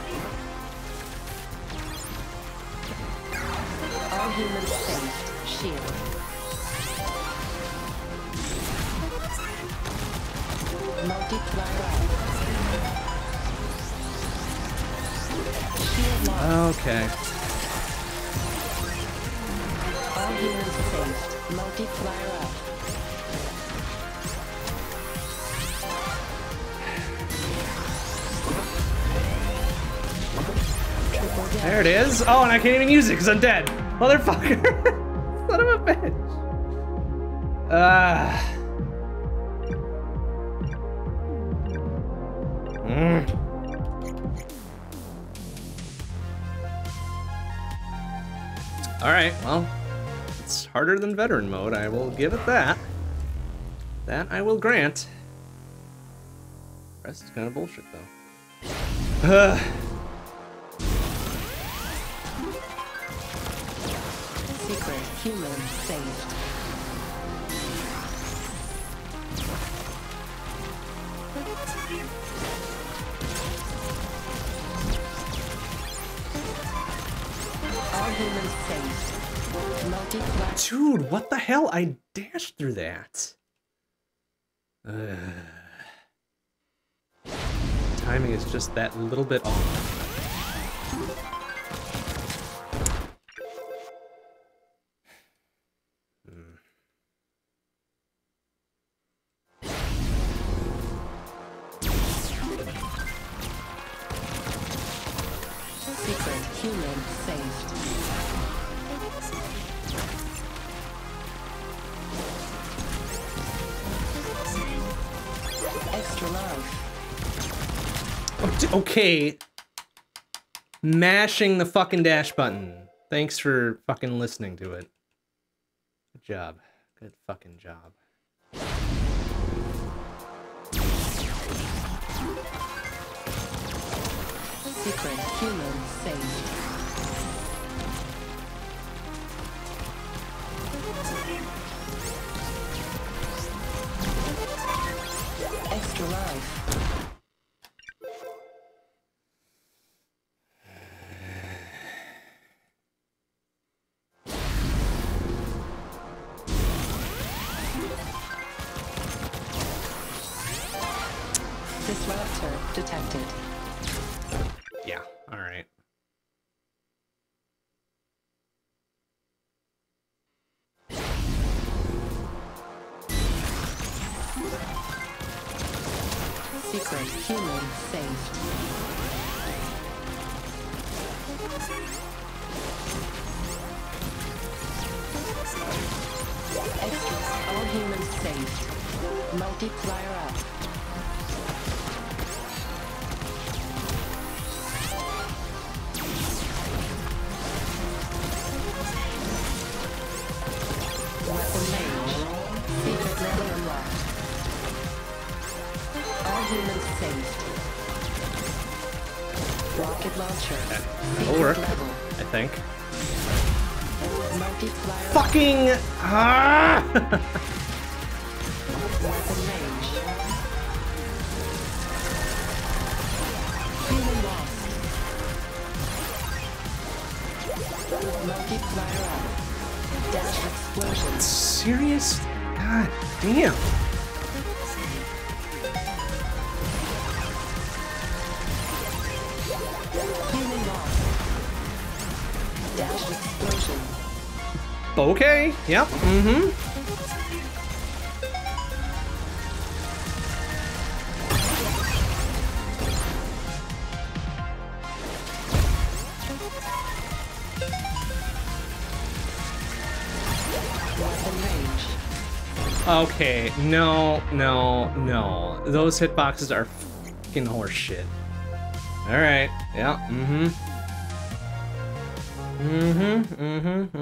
Oh, and I can't even use it because I'm dead. Motherfucker. Son of a bitch. Ah. Mm. All right, well, it's harder than veteran mode. I will give it that. That I will grant. rest is kind of bullshit, though. Ugh. I dashed through that. Timing is just that little bit off. Oh. Mashing the fucking dash button. Thanks for fucking listening to it. Good job. Good fucking job. Secret human. Extra life. Humans saved. Extras, all humans saved. Multiplier. Okay. No, no, no. Those hitboxes are fucking horseshit. Alright. Yeah. Mm-hmm. Mm-hmm. Mm-hmm. Mm-hmm. Mm-hmm.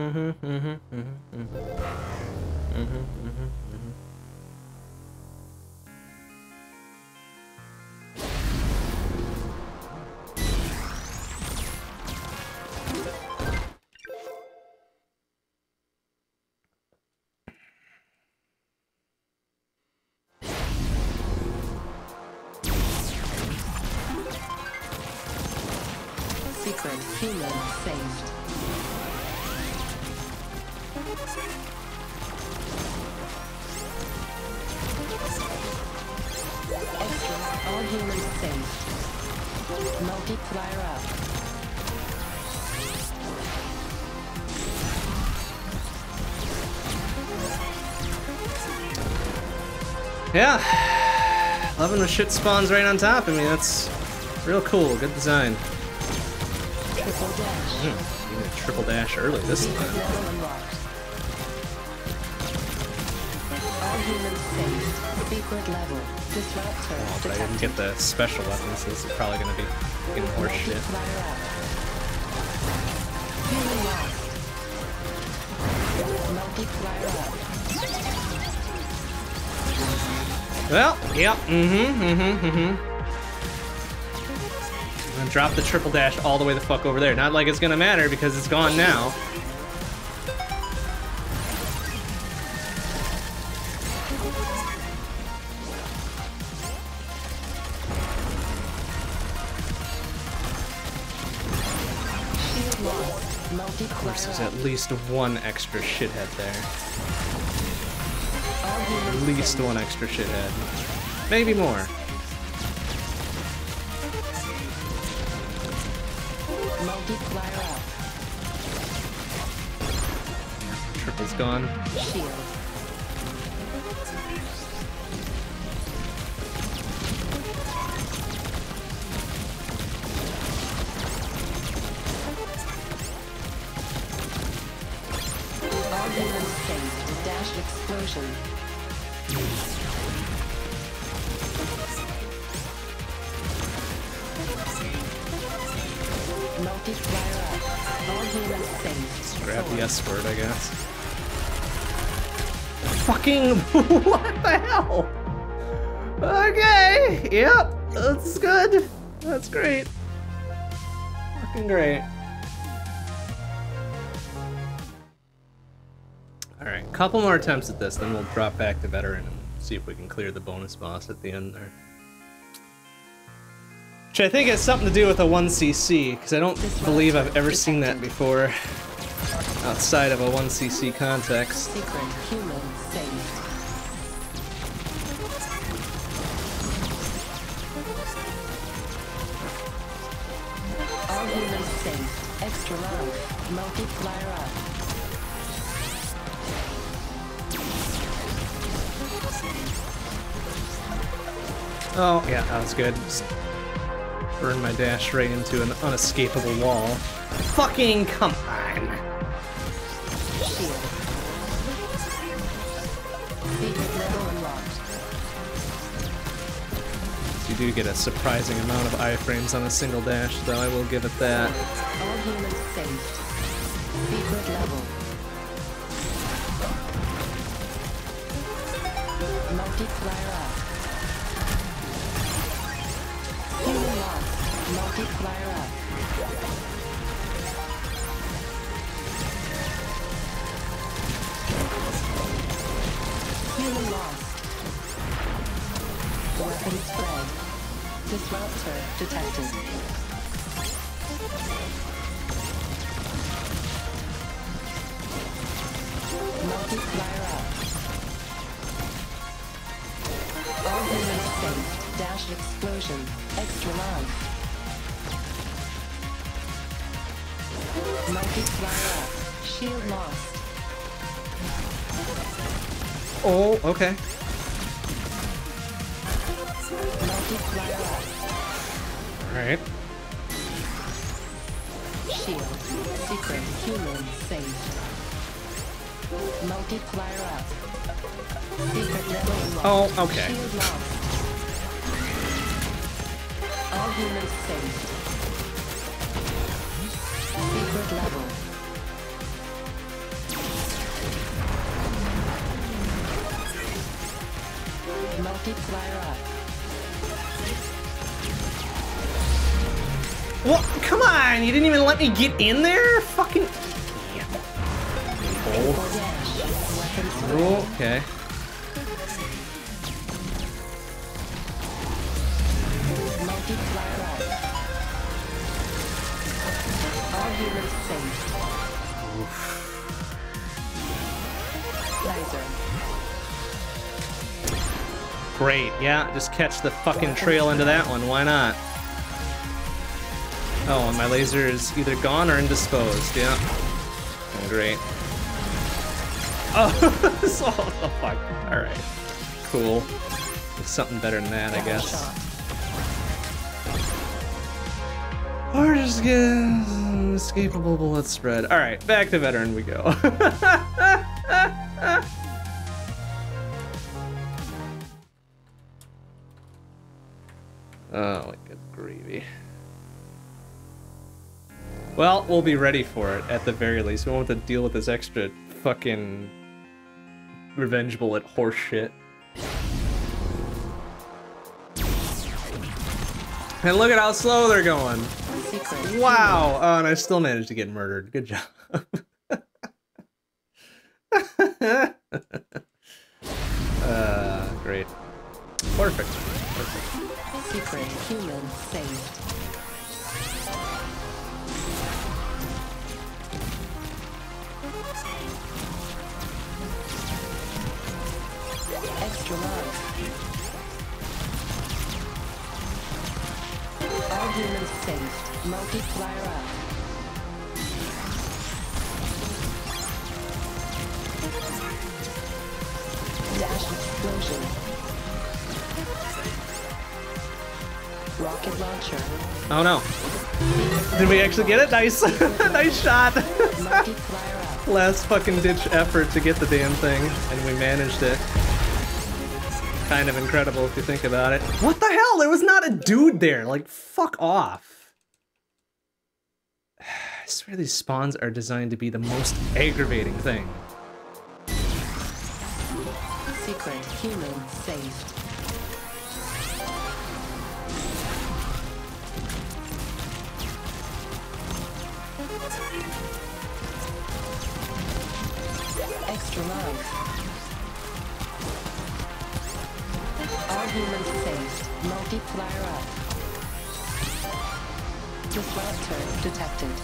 The shit spawns right on top of me. That's real cool. Good design. Triple dash. A triple dash early this time. Oh, but I didn't get the special weapons, this is probably gonna be fucking horse shit. Multiplier Well, yep, mm-hmm, mm-hmm, mm-hmm. Drop the triple dash all the way the fuck over there. Not like it's gonna matter because it's gone now. Lost. Multiplier There's at least one extra shithead there. At least one extra shithead. Maybe more. Triple's gone. Shield. Guess. Fucking what the hell? Okay, yep, that's good. That's great. Fucking great. Alright, couple more attempts at this, then we'll drop back to veteran and see if we can clear the bonus boss at the end there. Which I think has something to do with a 1cc, because I don't believe I've ever seen that before outside of a 1cc context. Secret human saved. All humans saved. Extra life. Multiplier up. Oh, yeah, that was good. Just burn my dash right into an unescapable wall. Fucking come on! Shield. Secret level unlocked. You do get a surprising amount of iframes on a single dash, though I will give it that. All humans saved. Secret level. Multiplier up. Multiplier up. Human lost. Weapon spread. Disruptor detected. Multiplier up. All humans safe. Dash explosion. Extra life. Multiplier. Shield lost. Oh, okay. Alright. Shield. Secret. Human safe. Multiplier up. Secret level unlocked. Oh, okay. Shield lost. All humans safe. Secret level. Multiplier up. What? Come on! You didn't even let me get in there? Fucking. Or Oh, okay. Multiplier up. All humans. Laser. Great, yeah, just catch the fucking trail into that one, why not? Oh, and my laser is either gone or indisposed, yeah. Oh, great. Oh, oh fuck. Alright. Cool. There's something better than that, I guess. Or just get escapable bullet spread. Alright, back to veteran we go. oh good gravy. Well, we'll be ready for it at the very least. We won't have to deal with this extra fucking revenge bullet horse shit. And look at how slow they're going. Wow! Oh, and I still managed to get murdered. Good job. uh, great. Perfect. Perfect. Secret. Human saved. Extra life. All humans. Multiplier up. Dash explosion. Rocket launcher. Oh no. Did we actually get it? Nice. nice shot. Last fucking ditch effort to get the damn thing, and we managed it. Kind of incredible if you think about it. What the hell? There was not a dude there. Like, fuck off. I swear these spawns are designed to be the most aggravating thing. Secret. Human saved. Extra life. All humans saved. Multiplier up. Disruptor detected.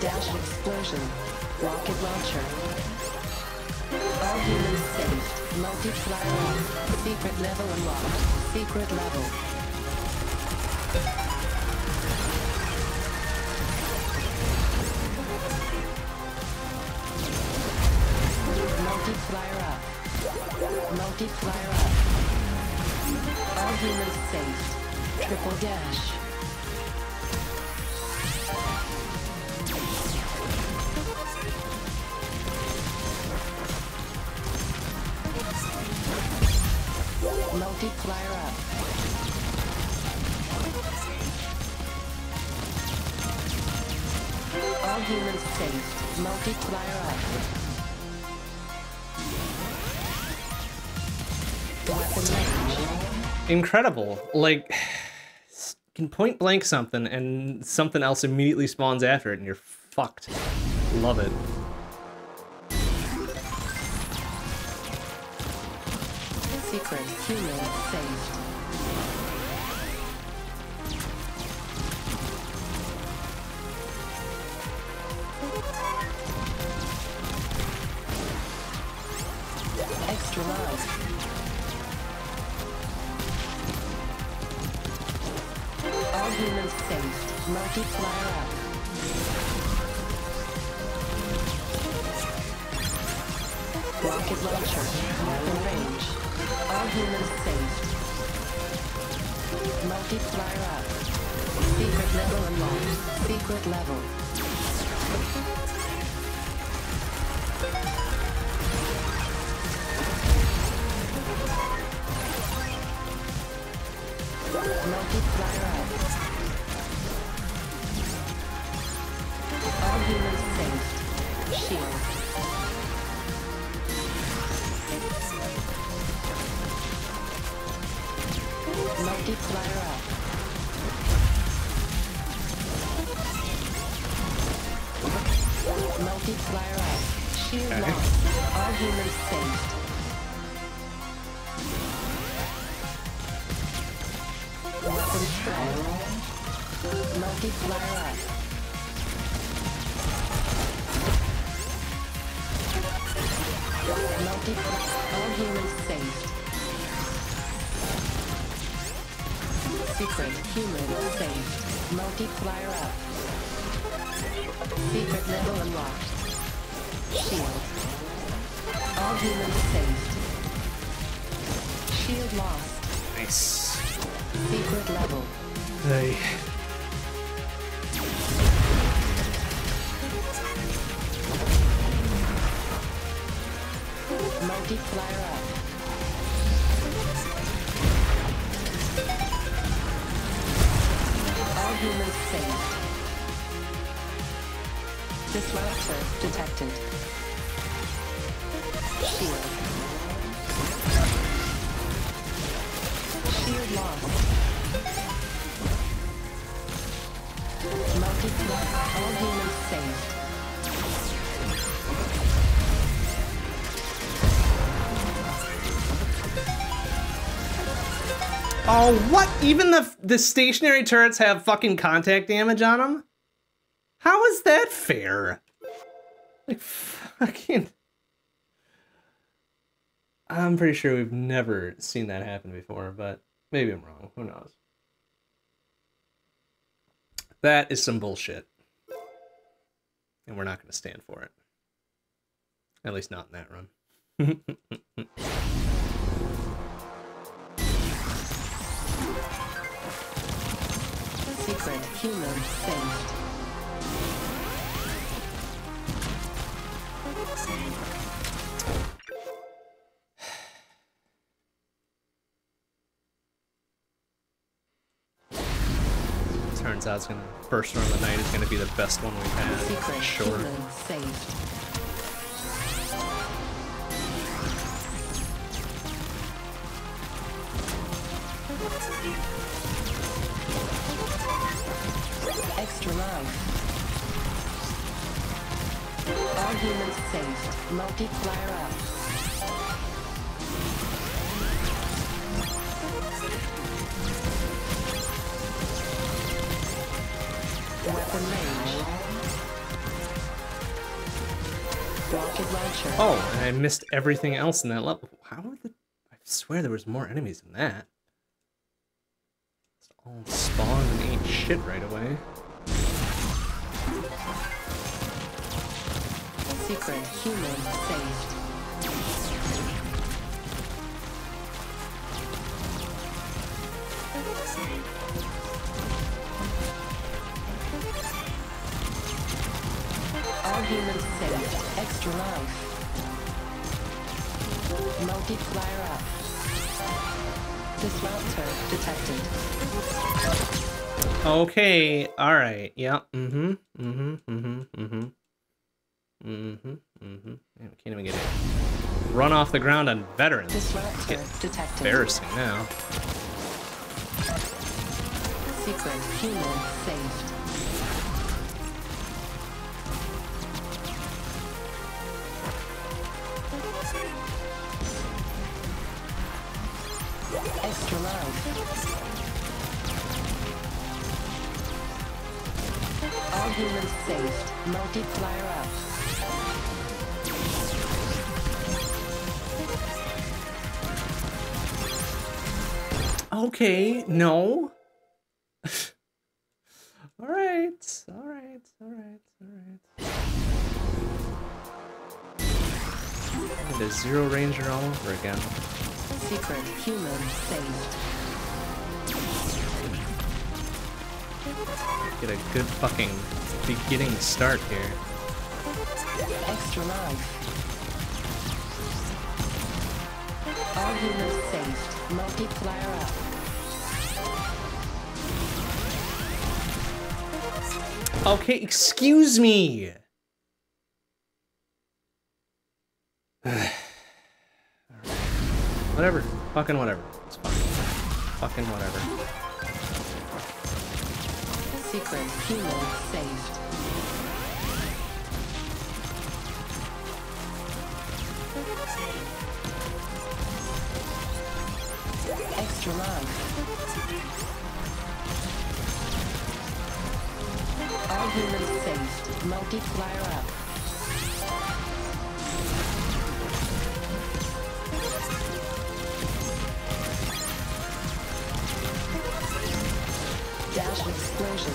Dash explosion. Rocket launcher. All humans saved. Multiplier up. Secret level unlocked. Secret level. Multiplier up. All humans safe. Triple dash. Multiplier up. All humans safe. Multiplier up. Incredible. Like, you can point blank something and something else immediately spawns after it and you're fucked. Love it. Secret human saved. Multiplier up. Rocket launcher. Weapon range. All humans saved. Multiplier up. Secret level unlocked. Secret level. Multiplier up. All humans saved. Shield. Multiplier up. Multiplier up. Shield. All humans saved. Multiplier up. All humans saved. Secret human saved. Multiplier up. Secret level unlocked. Shield. All humans saved. Shield lost. Nice. Secret level. Hey. Multiplier up. All humans saved. Disruptor detected. Shield. Shield lost. Multiplier. All humans saved. Oh, what? Even the the stationary turrets have fucking contact damage on them? How is that fair? Like, fucking... I'm pretty sure we've never seen that happen before, but maybe I'm wrong. Who knows? That is some bullshit. And we're not going to stand for it. At least not in that run. Secret human saved. Turns out it's gonna first run of the night is gonna be the best one we've had. Secret Sure. human saved. Extra life. All humans saved. Multiplier up. Weapon range. Rocket launcher. Oh, I missed everything else in that level. How are the? I swear there was more enemies than that. It's all spawned and ate shit right away. human saved. All humans saved. Extra life. Multiplier up. Disruptor detected. Okay, alright, yep, yeah. mm-hmm, mm-hmm, mm-hmm, mm-hmm. Mm-hmm, mm-hmm. Man, can't even get it. Run off the ground on veterans. Disruptor detected. embarrassing now. Secret human saved. Extra life. All humans saved. Multiplier up. Okay, no. alright, alright, alright, alright. The ZeroRanger all over again. Secret human saved. Get a good fucking beginning start here. Extra life. All humans saved. Multiplier up. Okay, excuse me. whatever. Fucking whatever. It's fine. Fucking whatever. Secret human saved. Extra life. All humans saved. Multiplier up. Dash explosion.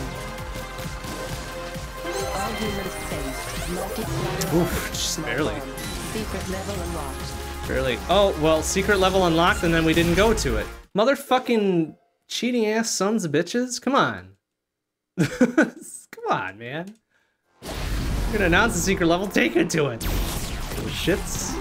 All humans saved. Multiplier up. Oof, just barely. Secret level unlocked. Barely. Oh, well, secret level unlocked and then we didn't go to it. Motherfucking cheating ass sons of bitches. Come on. Come on, man. You're gonna announce the secret level, take it to it. Little shits.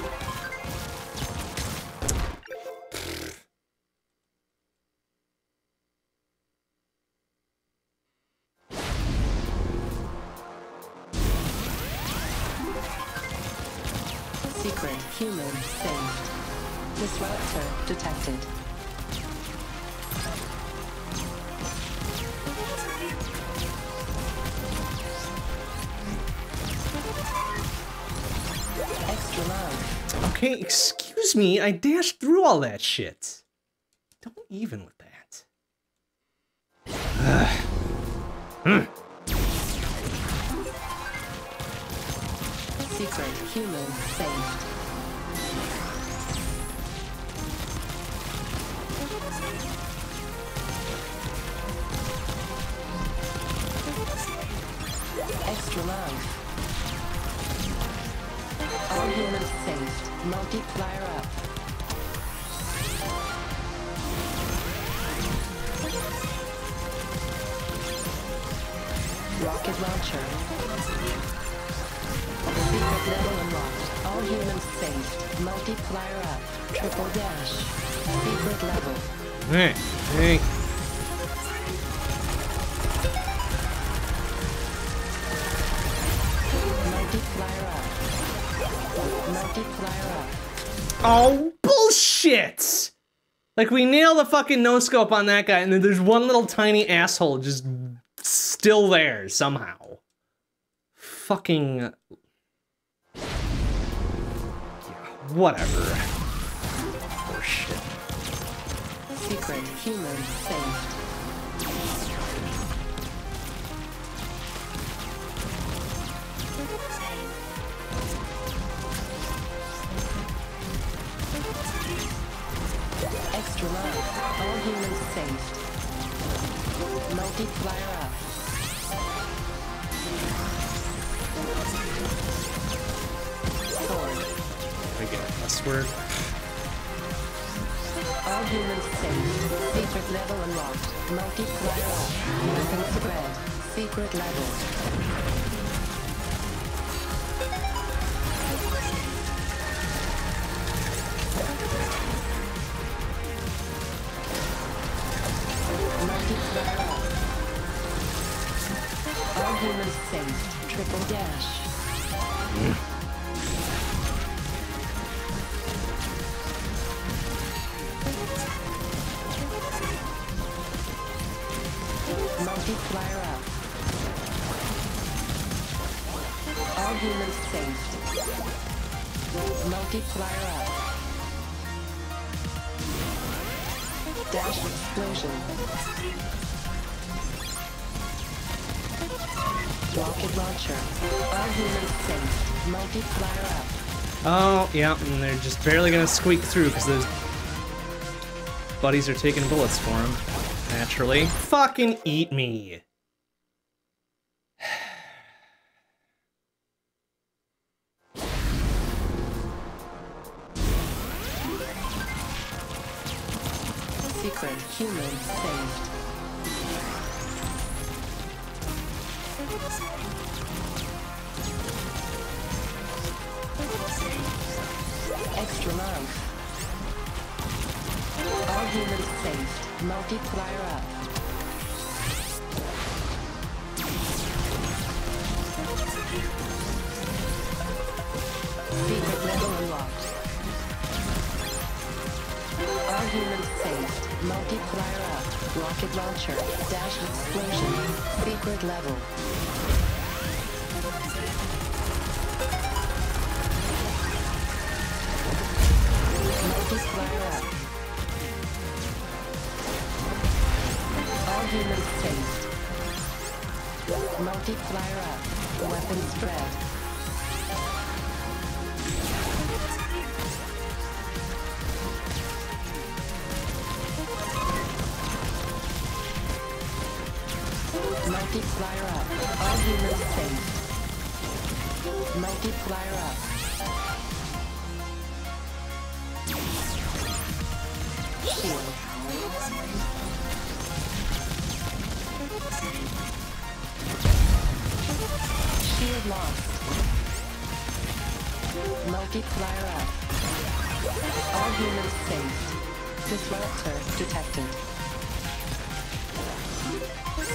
Me, I dashed through all that shit. Don't even with that. Secret human saved. Extra life. All humans saved. Multiplier up. Rocket launcher. Secret level unlocked. All humans saved. Multiplier up. Triple dash. Secret level. Hey, hey. Multiplier up. Multiplier up. Oh, bullshit! Like, we nail the fucking no scope on that guy, and then there's one little tiny asshole just still there somehow. Fucking. Yeah, whatever. Horseshit. Secret human saved. Extra life. All humans saved. Multiplier up. Word. All humans saved. Secret level unlocked. Multiplier up. Weapon spread. Secret level. All humans safe. Triple dash. Multiplier up. All humans safe. Multiplier up. Dash explosion. Rocket launcher. All humans safe. Multiplier up. Oh, yeah, and they're just barely gonna squeak through because those buddies are taking bullets for him. Naturally. Fucking eat me. Secret human saved. Extra life. All humans saved. Multiplier up. Secret level unlocked. All humans saved. Multiplier up. Rocket launcher. Dash explosion. Secret level. Multiplier up. All humans saved. Multiplier up. Weapon spread. Multiplier up. All humans saved. Multiplier up. Shield. Shield lost. Multiplier up. All humans saved. Disruptor detected.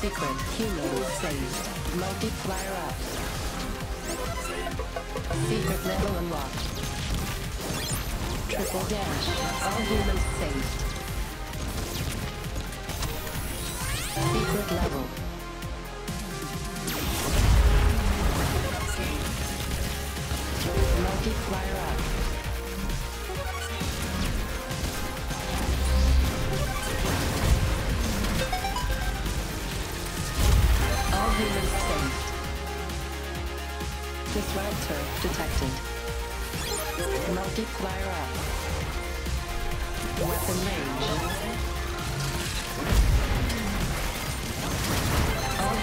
Secret human saved. Multiplier up. Secret level unlocked. Triple dash. All humans saved. Secret level. Multiplier up. All humans saved. Disruptor detected. Multiplier up. Weapon range.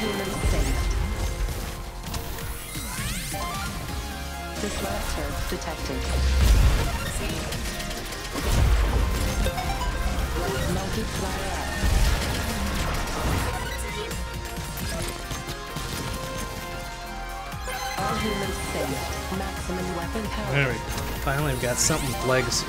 Saved. Disruptor detected. Multiplier. All humans saved. Maximum weapon power. There we go. Finally, we've got something with legs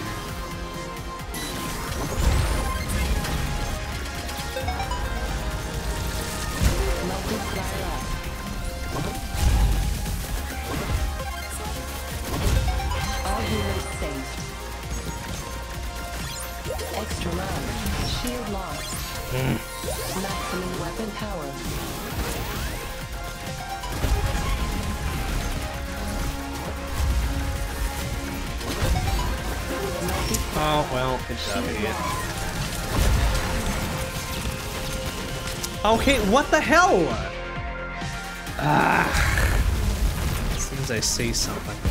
good job, idiot. Okay, what the hell? Ah. As soon as I say something.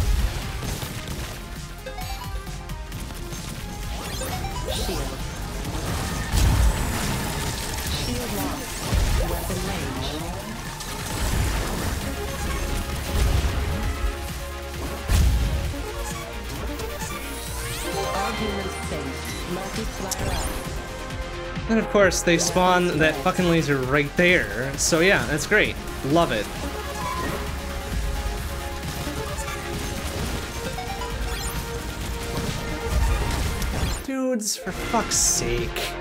Of course, they spawn that fucking laser right there. So yeah, that's great. Love it. Dudes, for fuck's sake.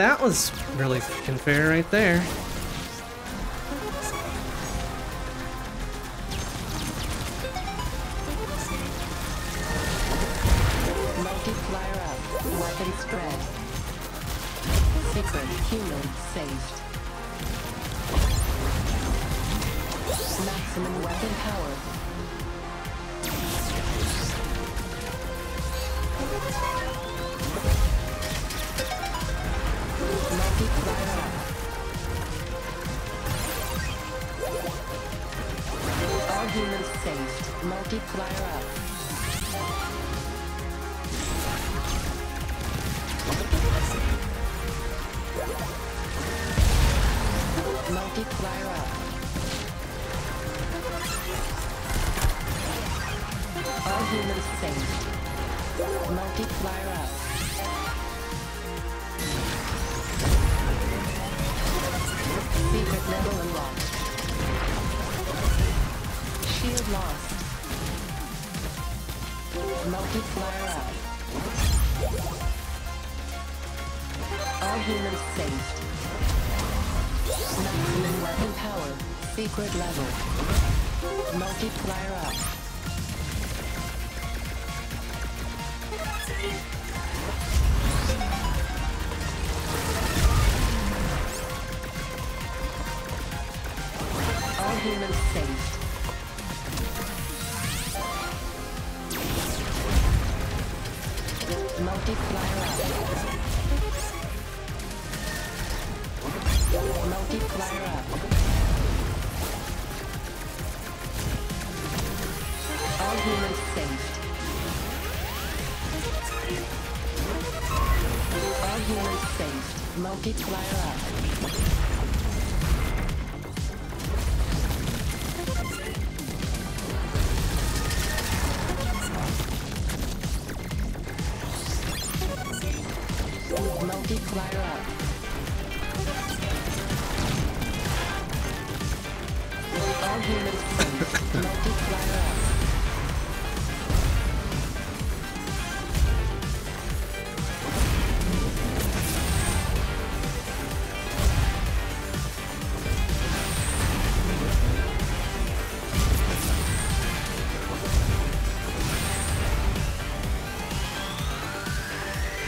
That was really fucking fair right there.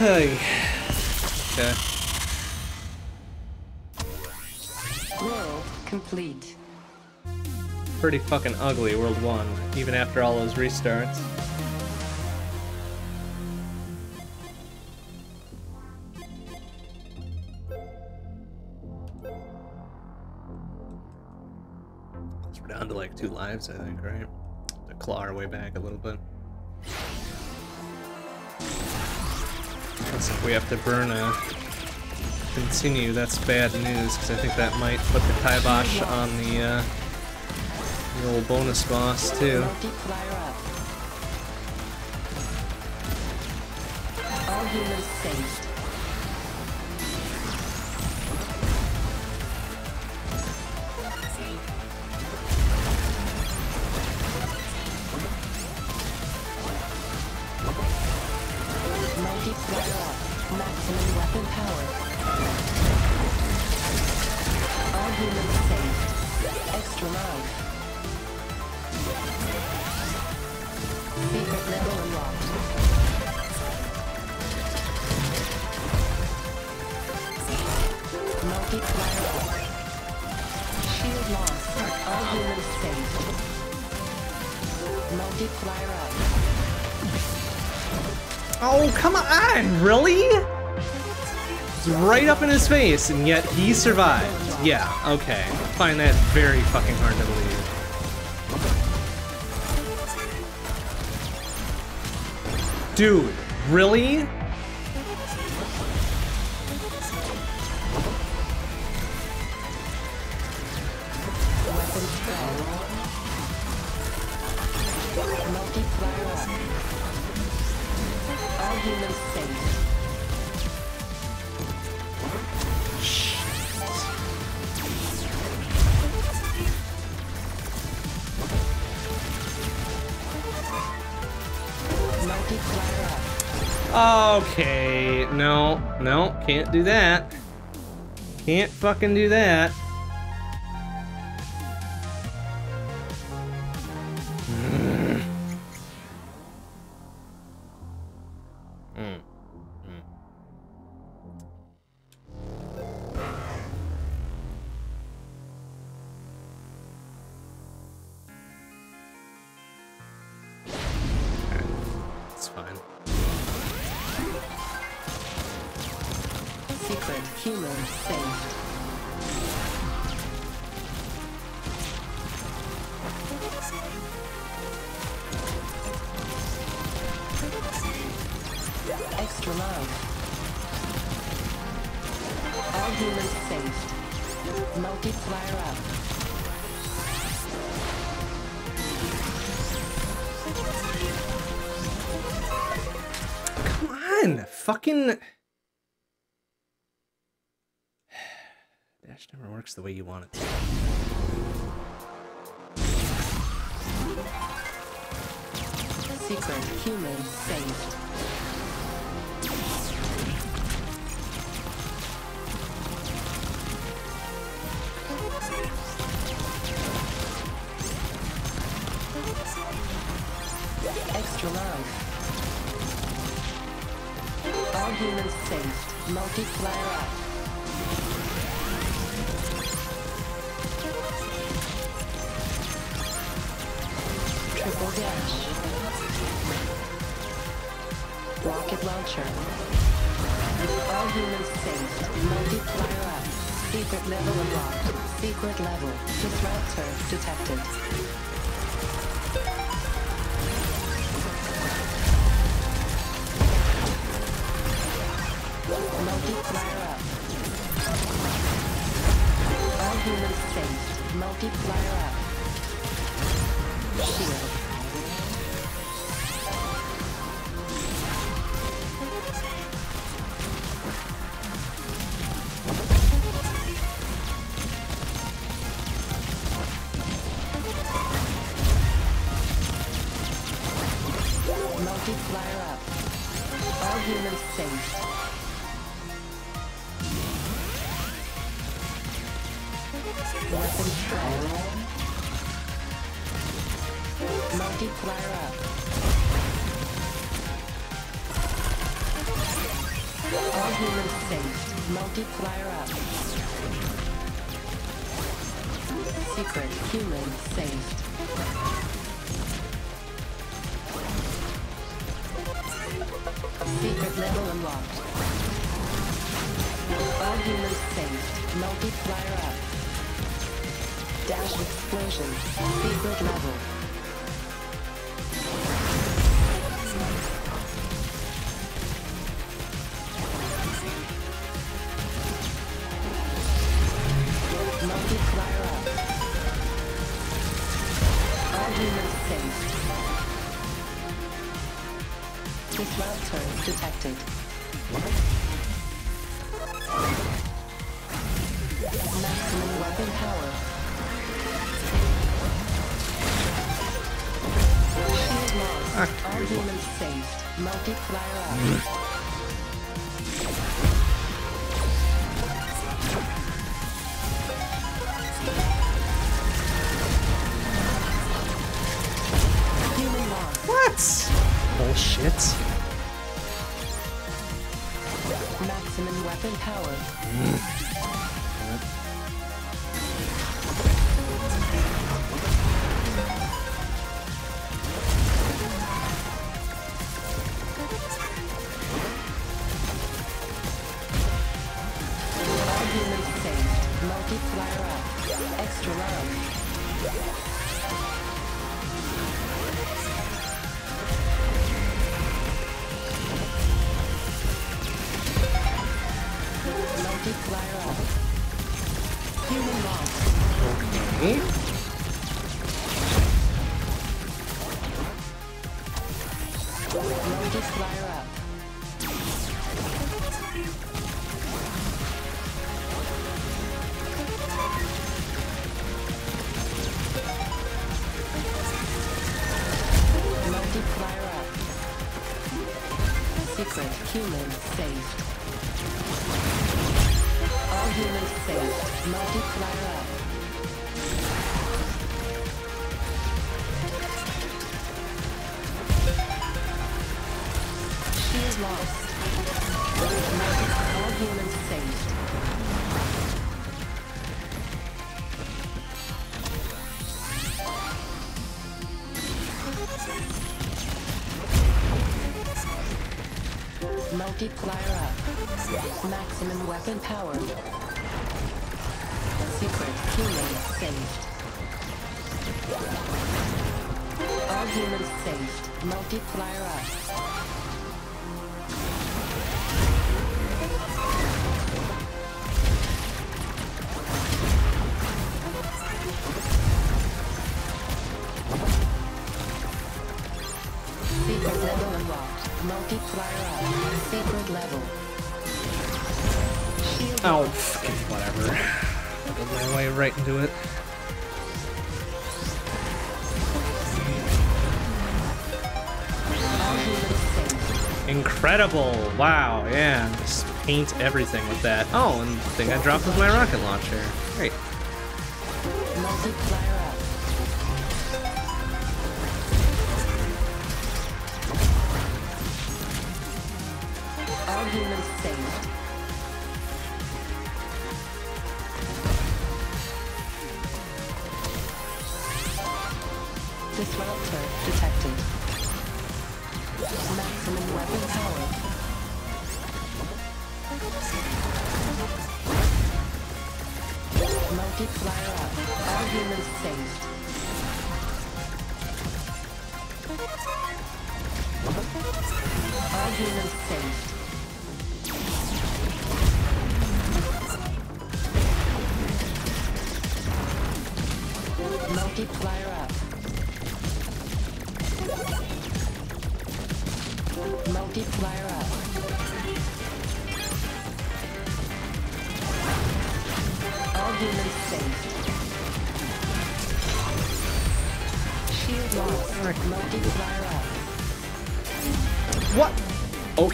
Hey. Okay. World complete. Pretty fucking ugly, World 1, even after all those restarts. We're down to like two lives, I think, right? To claw our way back we have to burn a continue. That's bad news, because I think that might put the kibosh on the, uh, the old bonus boss, too. All humans saved. Really? It's right up in his face, and yet he survived. Yeah, okay. I find that very fucking hard to believe. Dude, really? do that. Can't fucking do that. turret detected. Maximum weapon power. Shield lost. All humans saved. Multiplier up. What? Bullshit. and power. Oh, fucking whatever. my way right into it. Incredible! Wow, yeah. Just paint everything with that. Oh, and the thing I dropped was my rocket launcher. Great.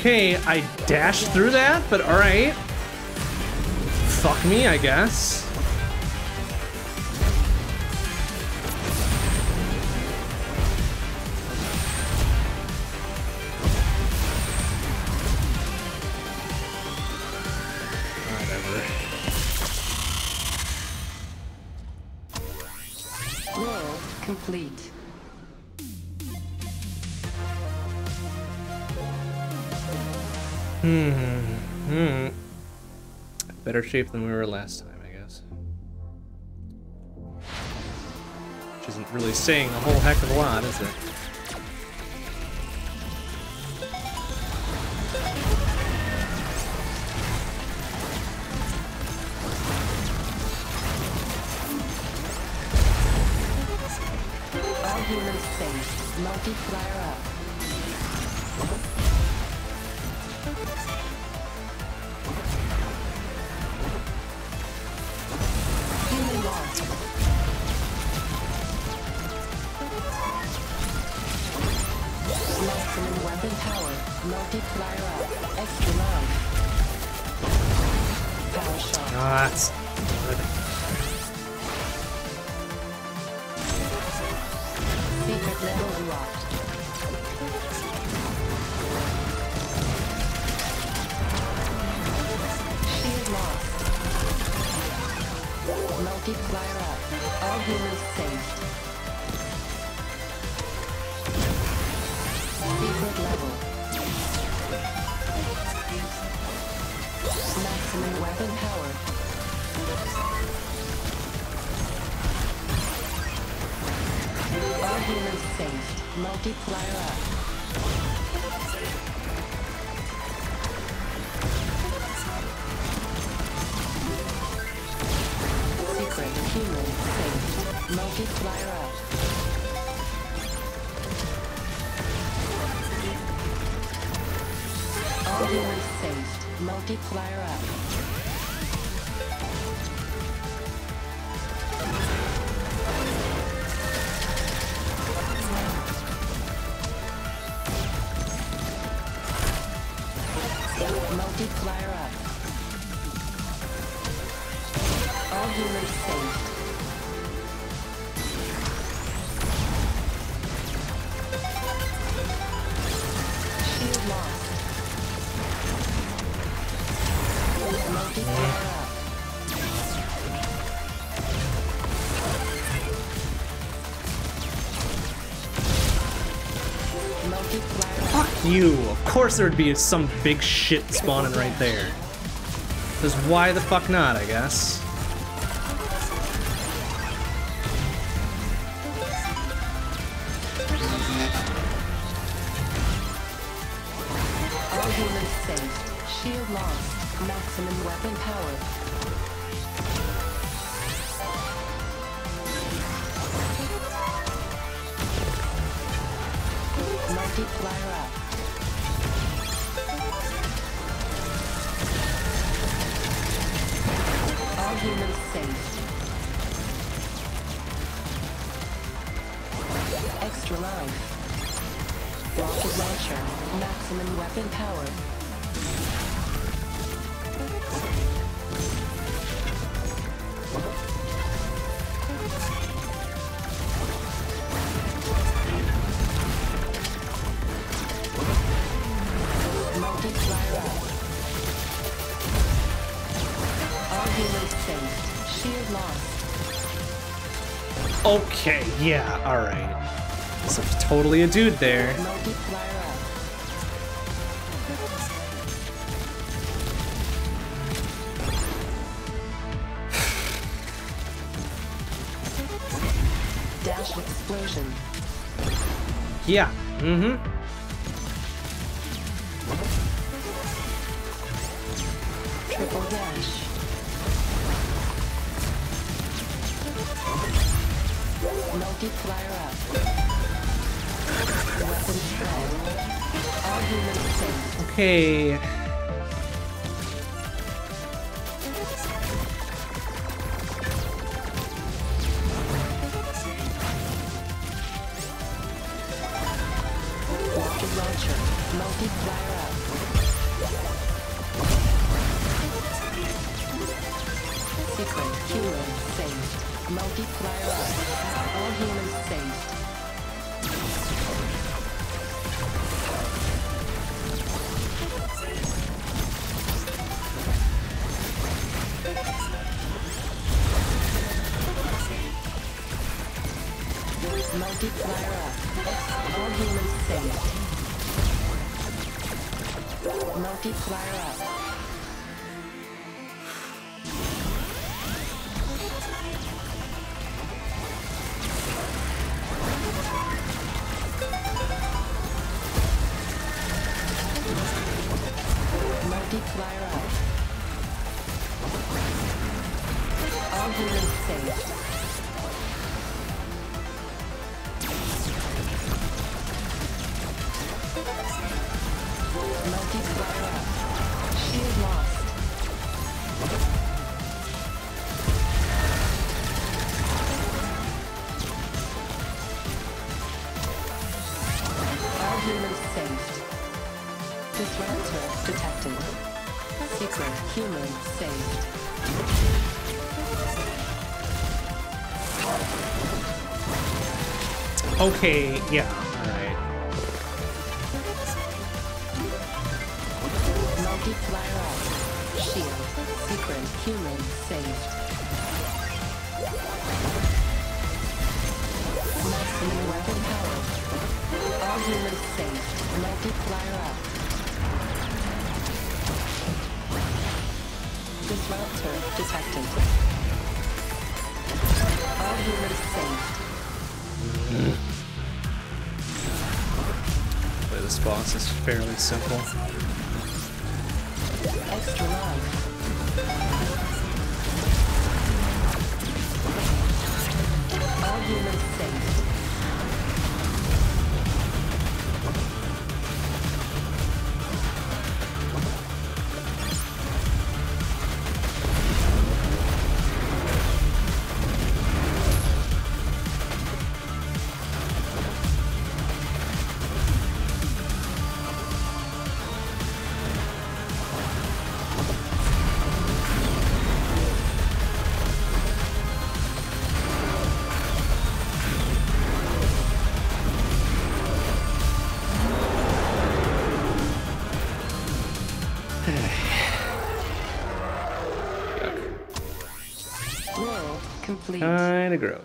Okay, I dashed through that, but alright. Fuck me, I guess. better shape than we were last time, I guess. Which isn't really saying a whole heck of a lot, is it? you. Of course there'd be some big shit spawning right there. Because why the fuck not, I guess. totally a dude there. Dash explosion. Yeah. Mm-hmm. Okay. Okay, yeah. Vinegar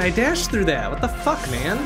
I dashed through that. What the fuck, man?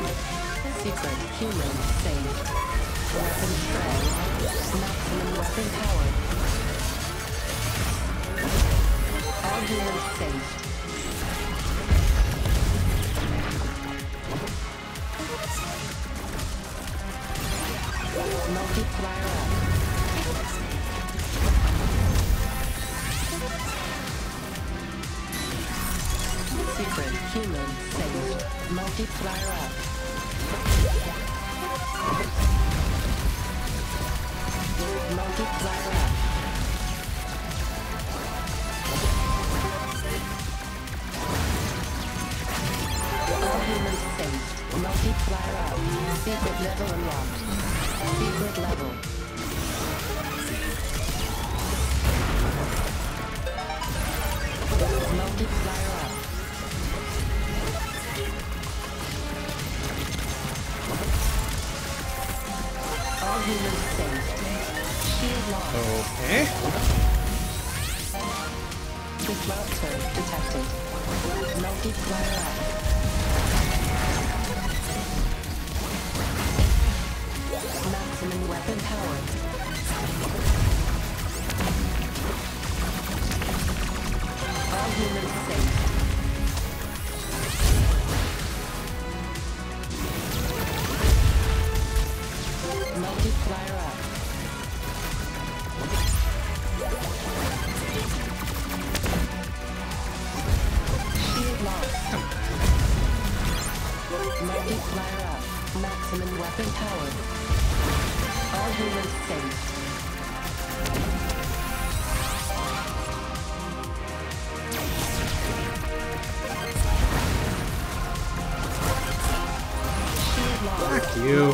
Thanks to you.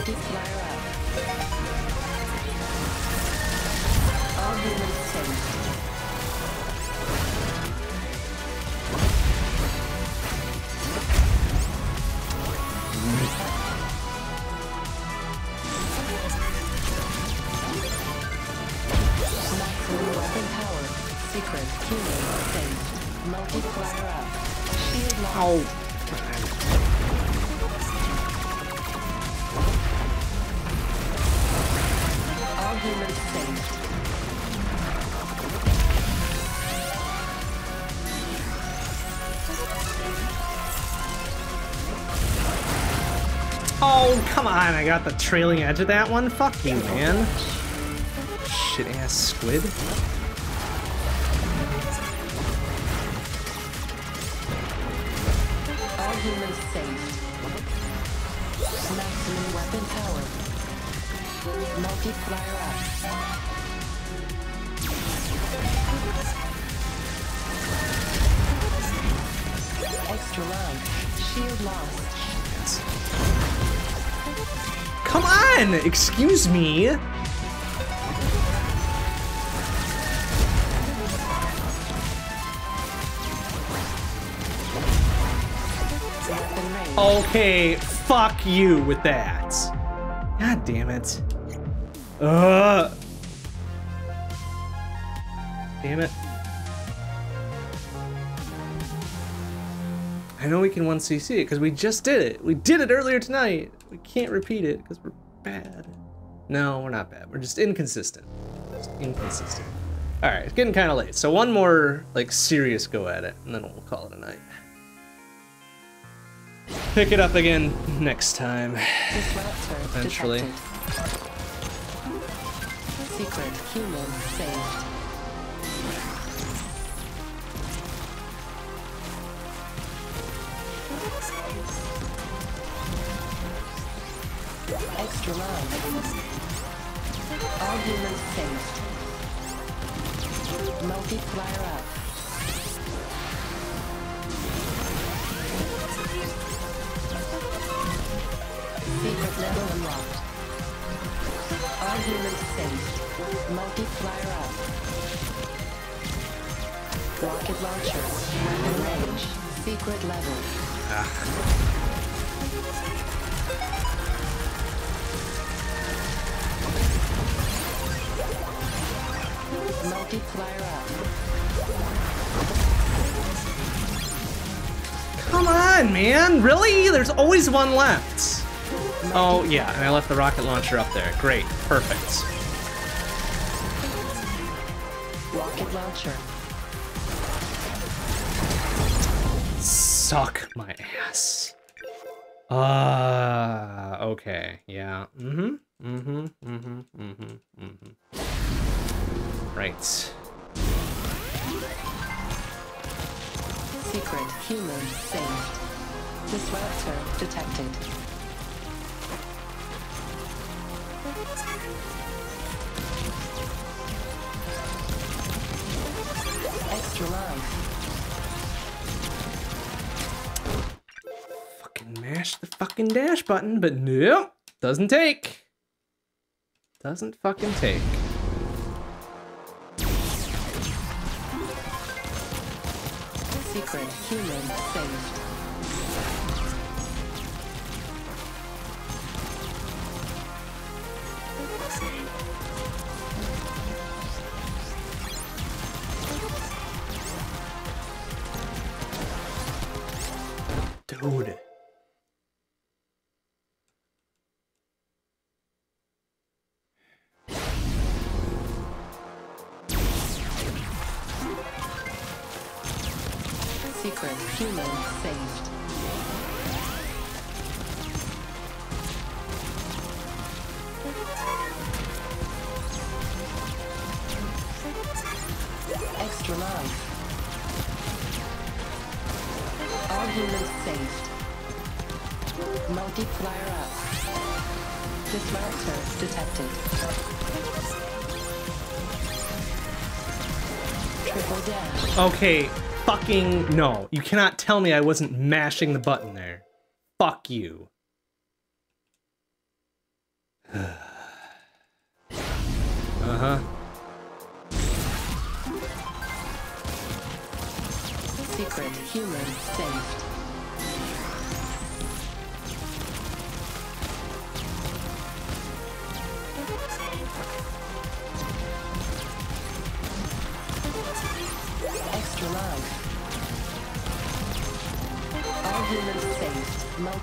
Secret, saved. Multiplier up. Shield. I got the trailing edge of that one? Fuck you, man. Shit-ass squid. excuse me. Okay, fuck you with that. God damn it. Ugh. Damn it. I know we can 1cc it because we just did it. We did it earlier tonight. We can't repeat it because we're bad. No, we're not bad. We're just inconsistent. Just inconsistent. All right, it's getting kind of late. So one more like serious go at it, and then we'll call it a night. Pick it up again next time. Eventually. Detected. Secret human saved. Extra life. All humans saved. Multiplier up. Secret level unlocked. All humans saved. Multiplier up. Rocket launcher. Range. Secret level. Multiplier up. Come on, man! Really? There's always one left. Oh, yeah, and I left the rocket launcher up there. Great. Perfect. Rocket launcher. Suck my ass. Ah, okay. Yeah. Mm-hmm. Mm-hmm. Mm-hmm. Mm-hmm. Mm-hmm. Right. Secret human saved. Disruptor detected. Extra life. Fucking mash the fucking dash button, but nope. Doesn't take. Doesn't fucking take. Secret human saved. Dude. Secret human saved. Extra life. All humans saved. Multiplier up. Disruptor detected. Triple dash. Okay, fucking no. You cannot tell me I wasn't mashing the button there. Fuck you. uh-huh. Secret human saved.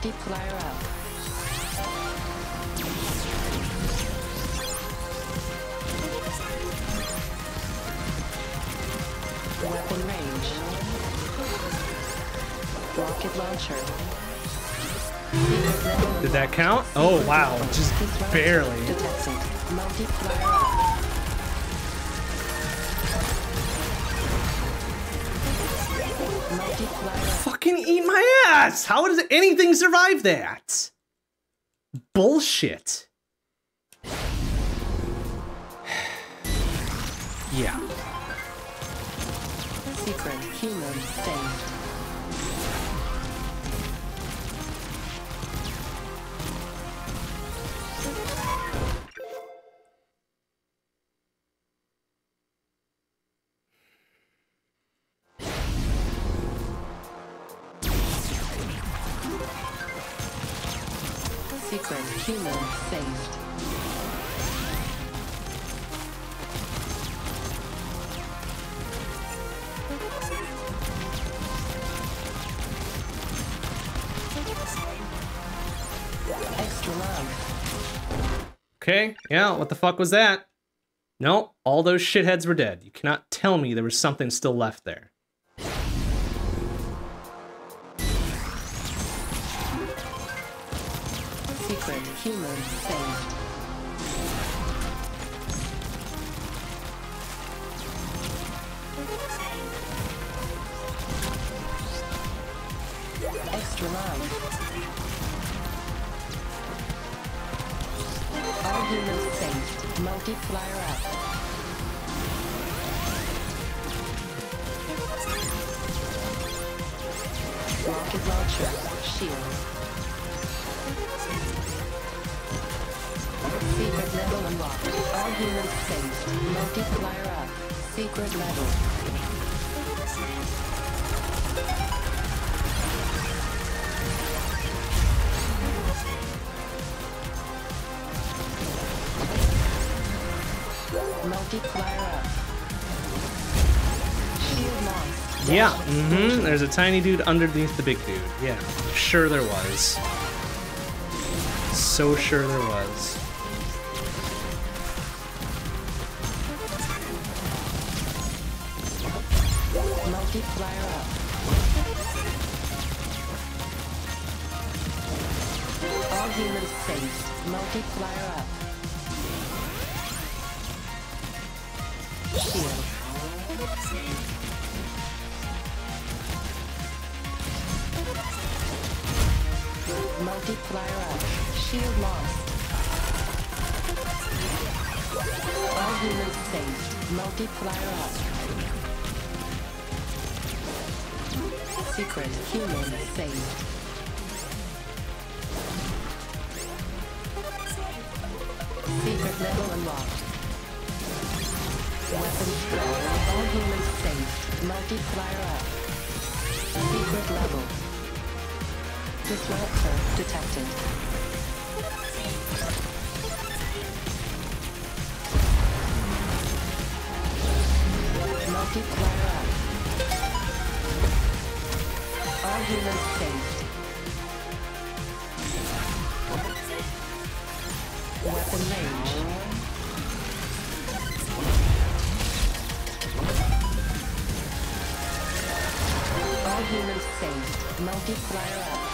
Multiplier up. Weapon range. Rocket launcher. Did that count? Oh, wow. Just barely. Ass! How does anything survive that? Bullshit. What the fuck was that? No, all those shitheads were dead. You cannot tell me there was something still left there. Secret human. Extra life. All humans saved. Multiplier up. Rocket launcher. Shield. Secret level unlocked. All humans saved. Multiplier up. Secret level. Yeah, mm-hmm. There's a tiny dude underneath the big dude. Yeah, sure there was. So sure there was. Multiplier up. All humans safe. Multiplier up. Multiplier up. Shield lost. All humans safe. Multiplier up. Secret human saved. Secret level unlocked. Weapons drawn. All humans saved. Multiplier up. Secret level. Disruptor detected. Multiplier up. All humans saved. Weapon range. All humans saved. Multiplier up.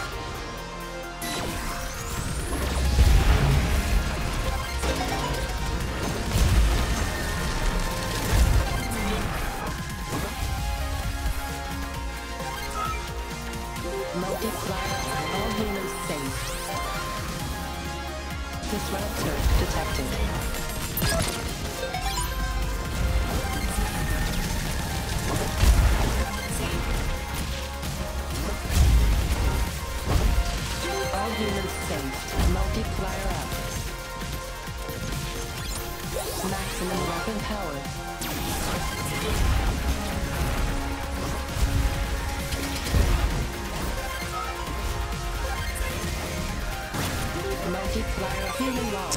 Multiplier.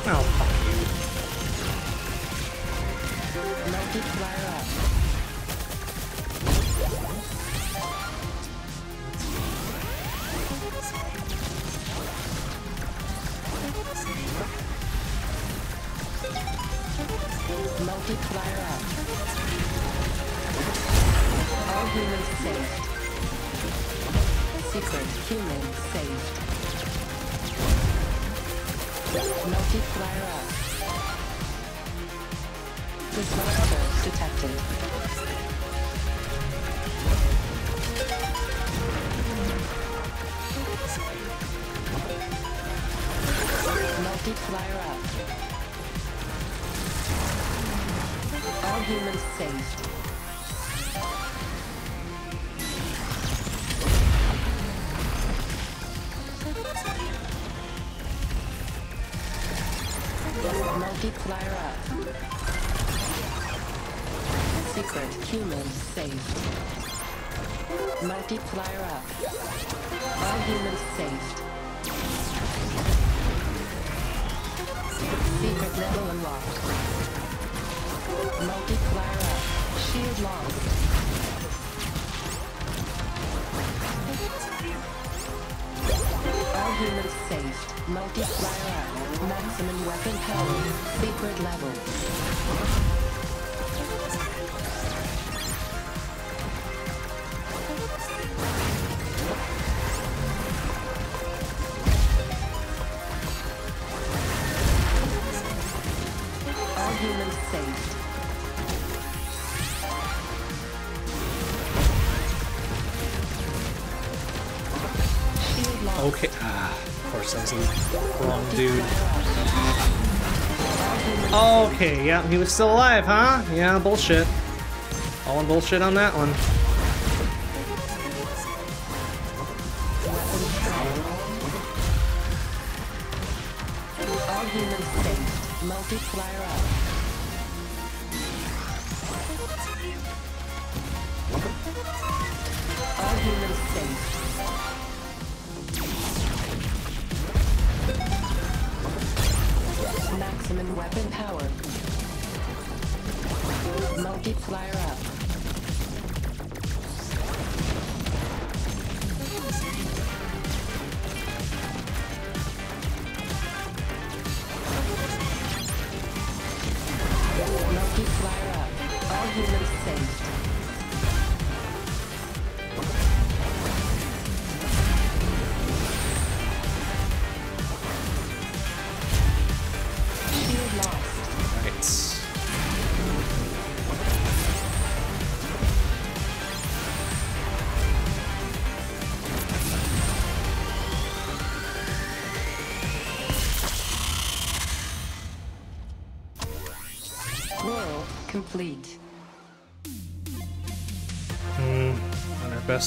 Oh, fuck you. Multiplier saved. Multiplier up. All humans saved. Secret level unlocked. Multiplier up. Shield lost. All humans saved. Multiplier up. Maximum weapon power. Secret level. Okay. Ah, of course, that was the wrong dude. Okay, yeah, he was still alive, huh? Yeah, bullshit. All in bullshit on that one.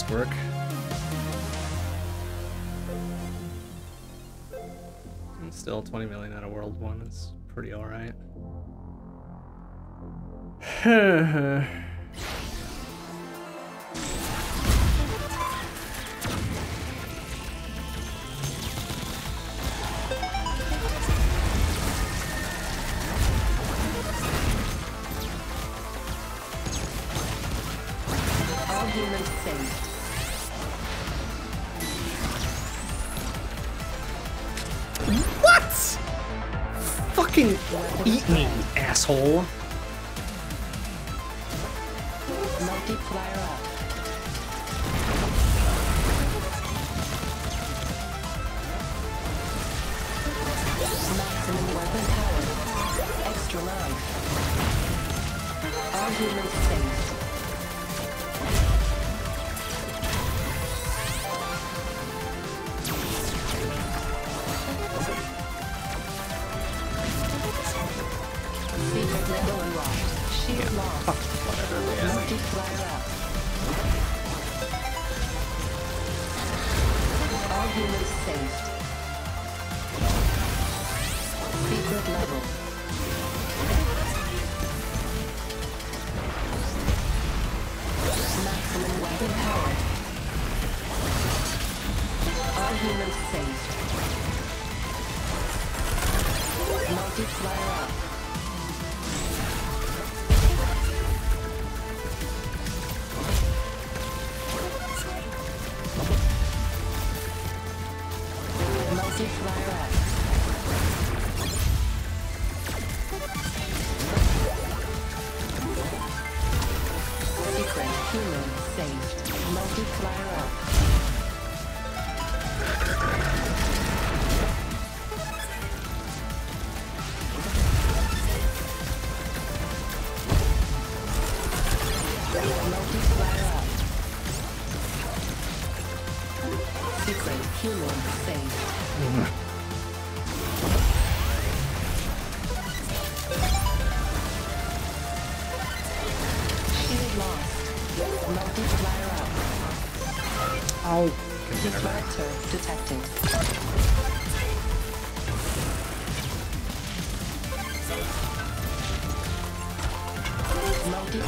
Work. And Still 20 million out of World 1 is pretty alright. Secret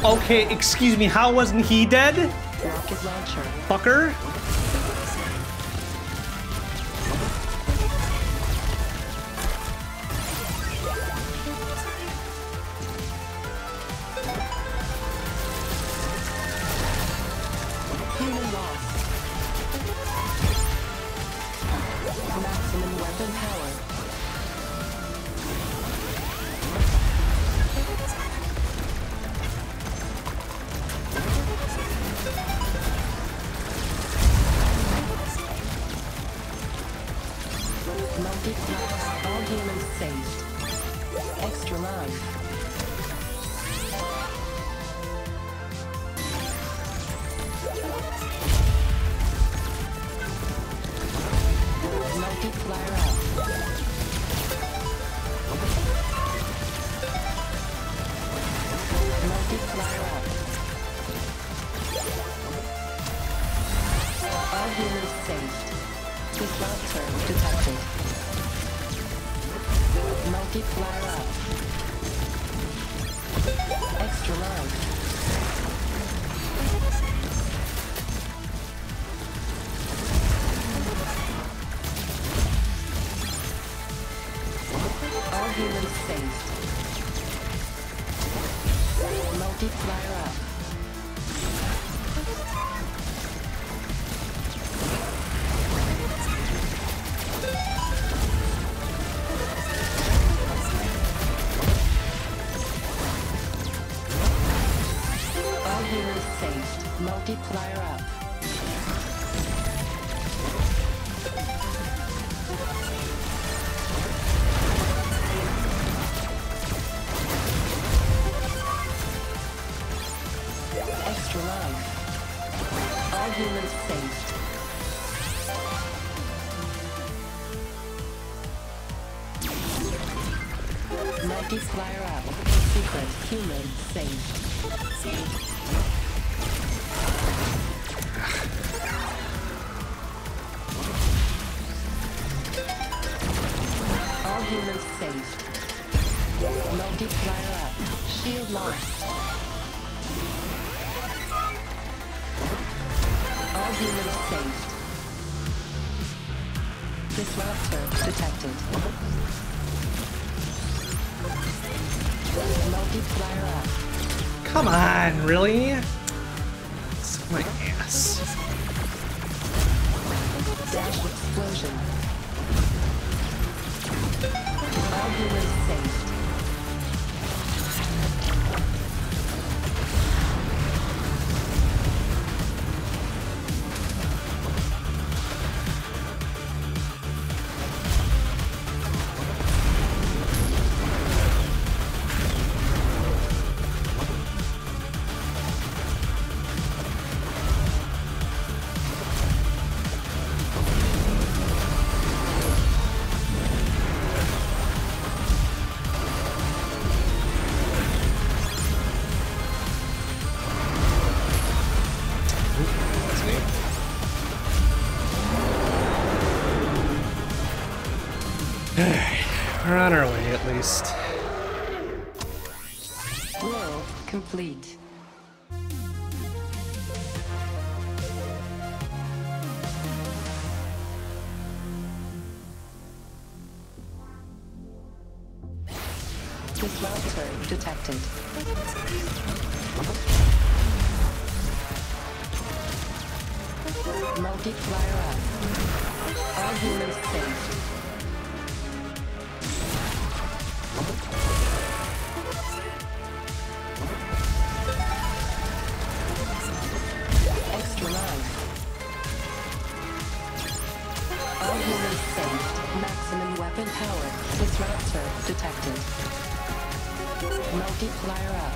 Okay, excuse me, how wasn't he dead? rocket launcher. Fucker? Really? Least. Will complete. Disruptor detected. Multiplier up. All humans saved. Weapon power. Disruptor detected. Multiplier up.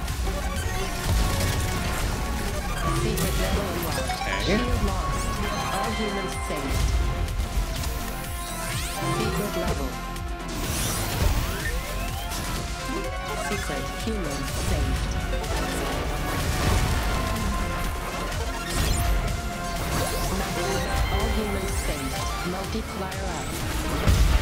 Secret level unlocked. Okay. Shield lost. All humans saved. Secret level. Secret human saved. All humans saved. Multiplier up.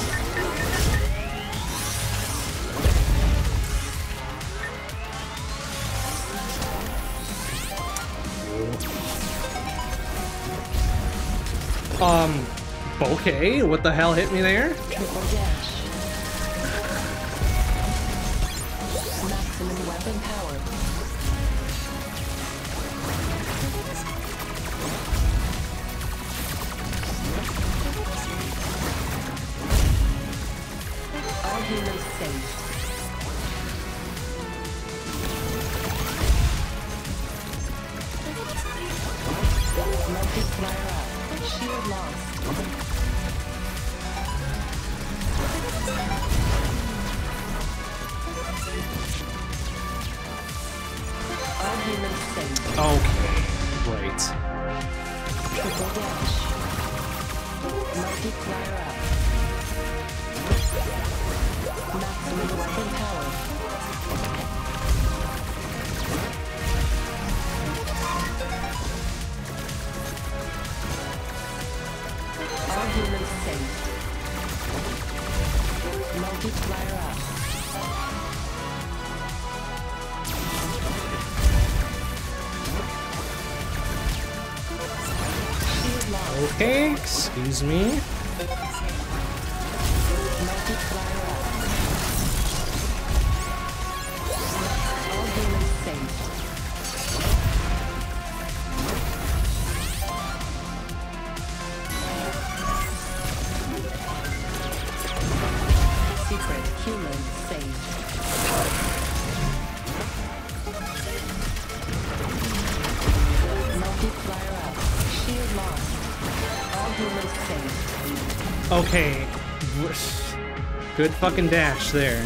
okay, what the hell hit me there? Good fucking dash there.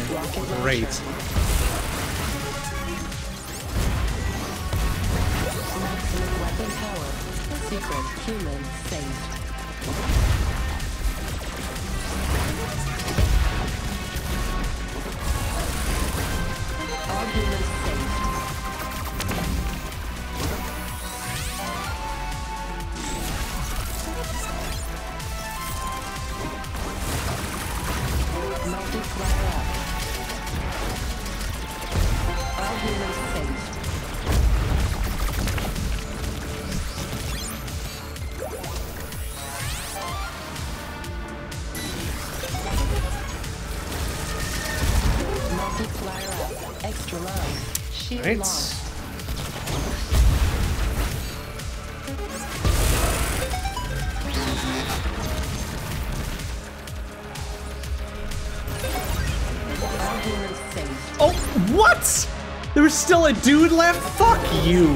There was still a dude left? Fuck you.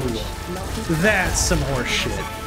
That's some horseshit.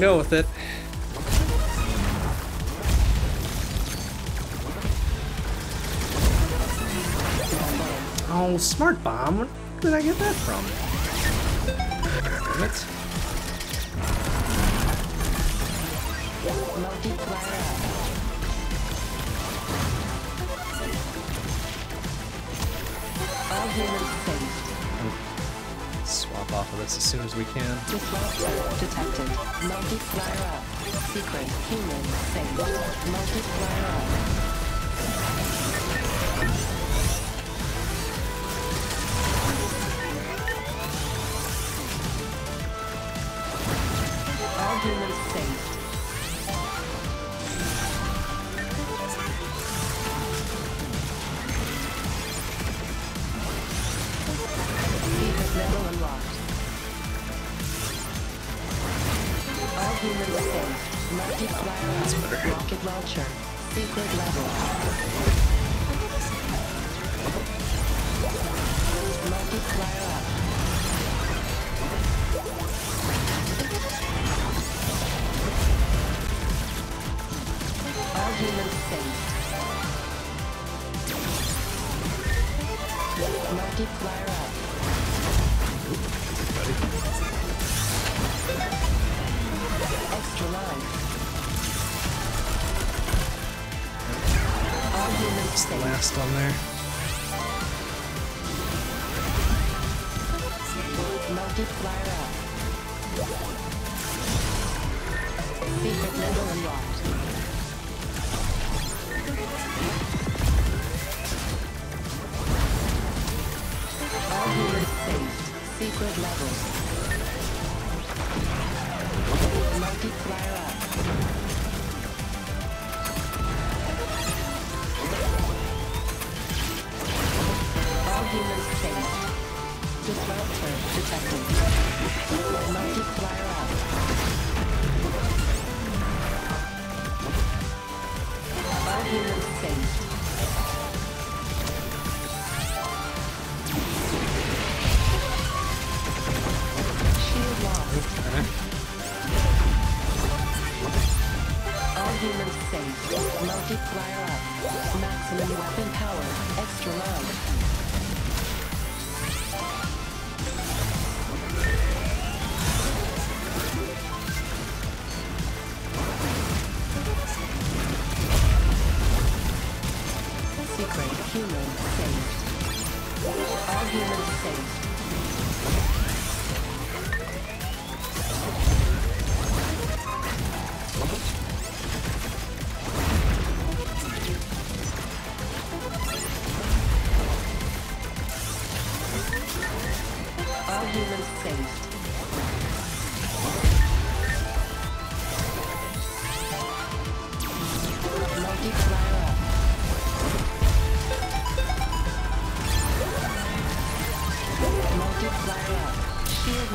go with it. secret human saved. Multiplier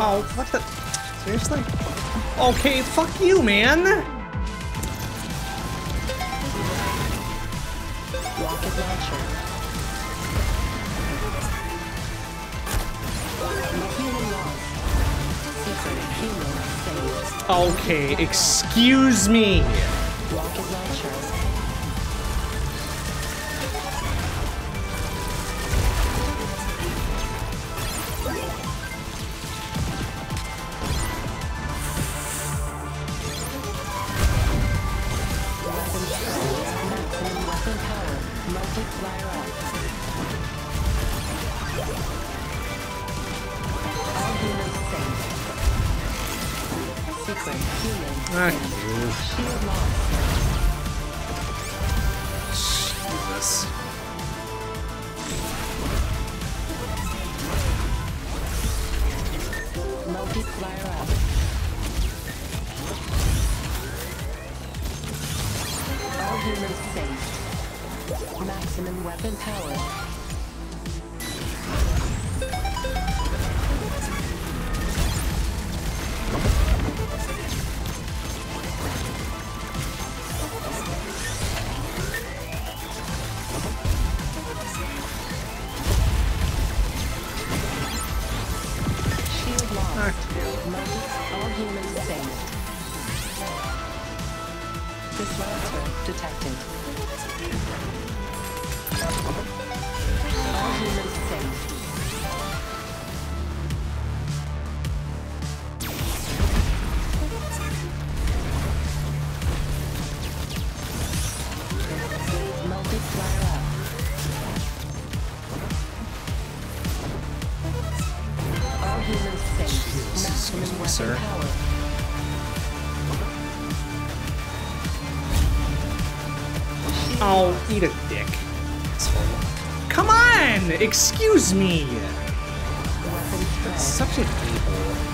Oh, what the? Seriously? Okay, fuck you, man! Okay, excuse me! Me! Such a-hole.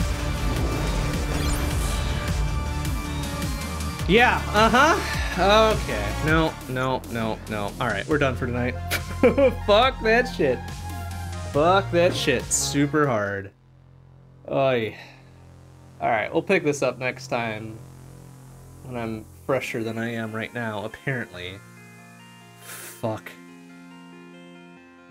Yeah, uh-huh. Okay. No, no, no, no. Alright, we're done for tonight. Fuck that shit. Fuck that shit. Super hard. Oy. Alright, we'll pick this up next time. When I'm fresher than I am right now, apparently. Fuck.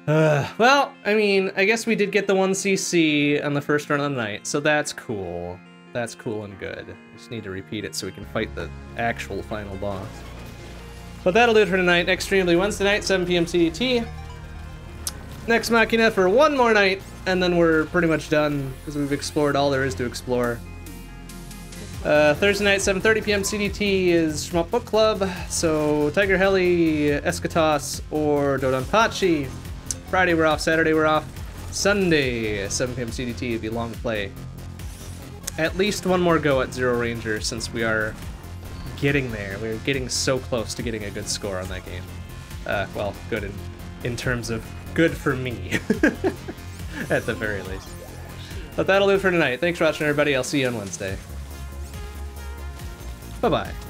Uh, well, I mean, I guess we did get the 1cc on the first run of the night, so that's cool. That's cool and good. Just need to repeat it so we can fight the actual final boss. But that'll do it for tonight. Be Wednesday night, 7 p.m. CDT. Nex Machina for one more night, and then we're pretty much done because we've explored all there is to explore. Uh, Thursday night, 7:30 p.m. CDT is Shmup Book Club. So Tiger Heli, Eschatos, or Dodonpachi. Friday we're off. Saturday we're off. Sunday, 7 p.m. CDT will be long play. At least one more go at ZeroRanger since we are getting there. We're getting so close to getting a good score on that game. Uh, well, good in in terms of good for me, at the very least. But that'll do for tonight. Thanks for watching, everybody. I'll see you on Wednesday. Bye bye.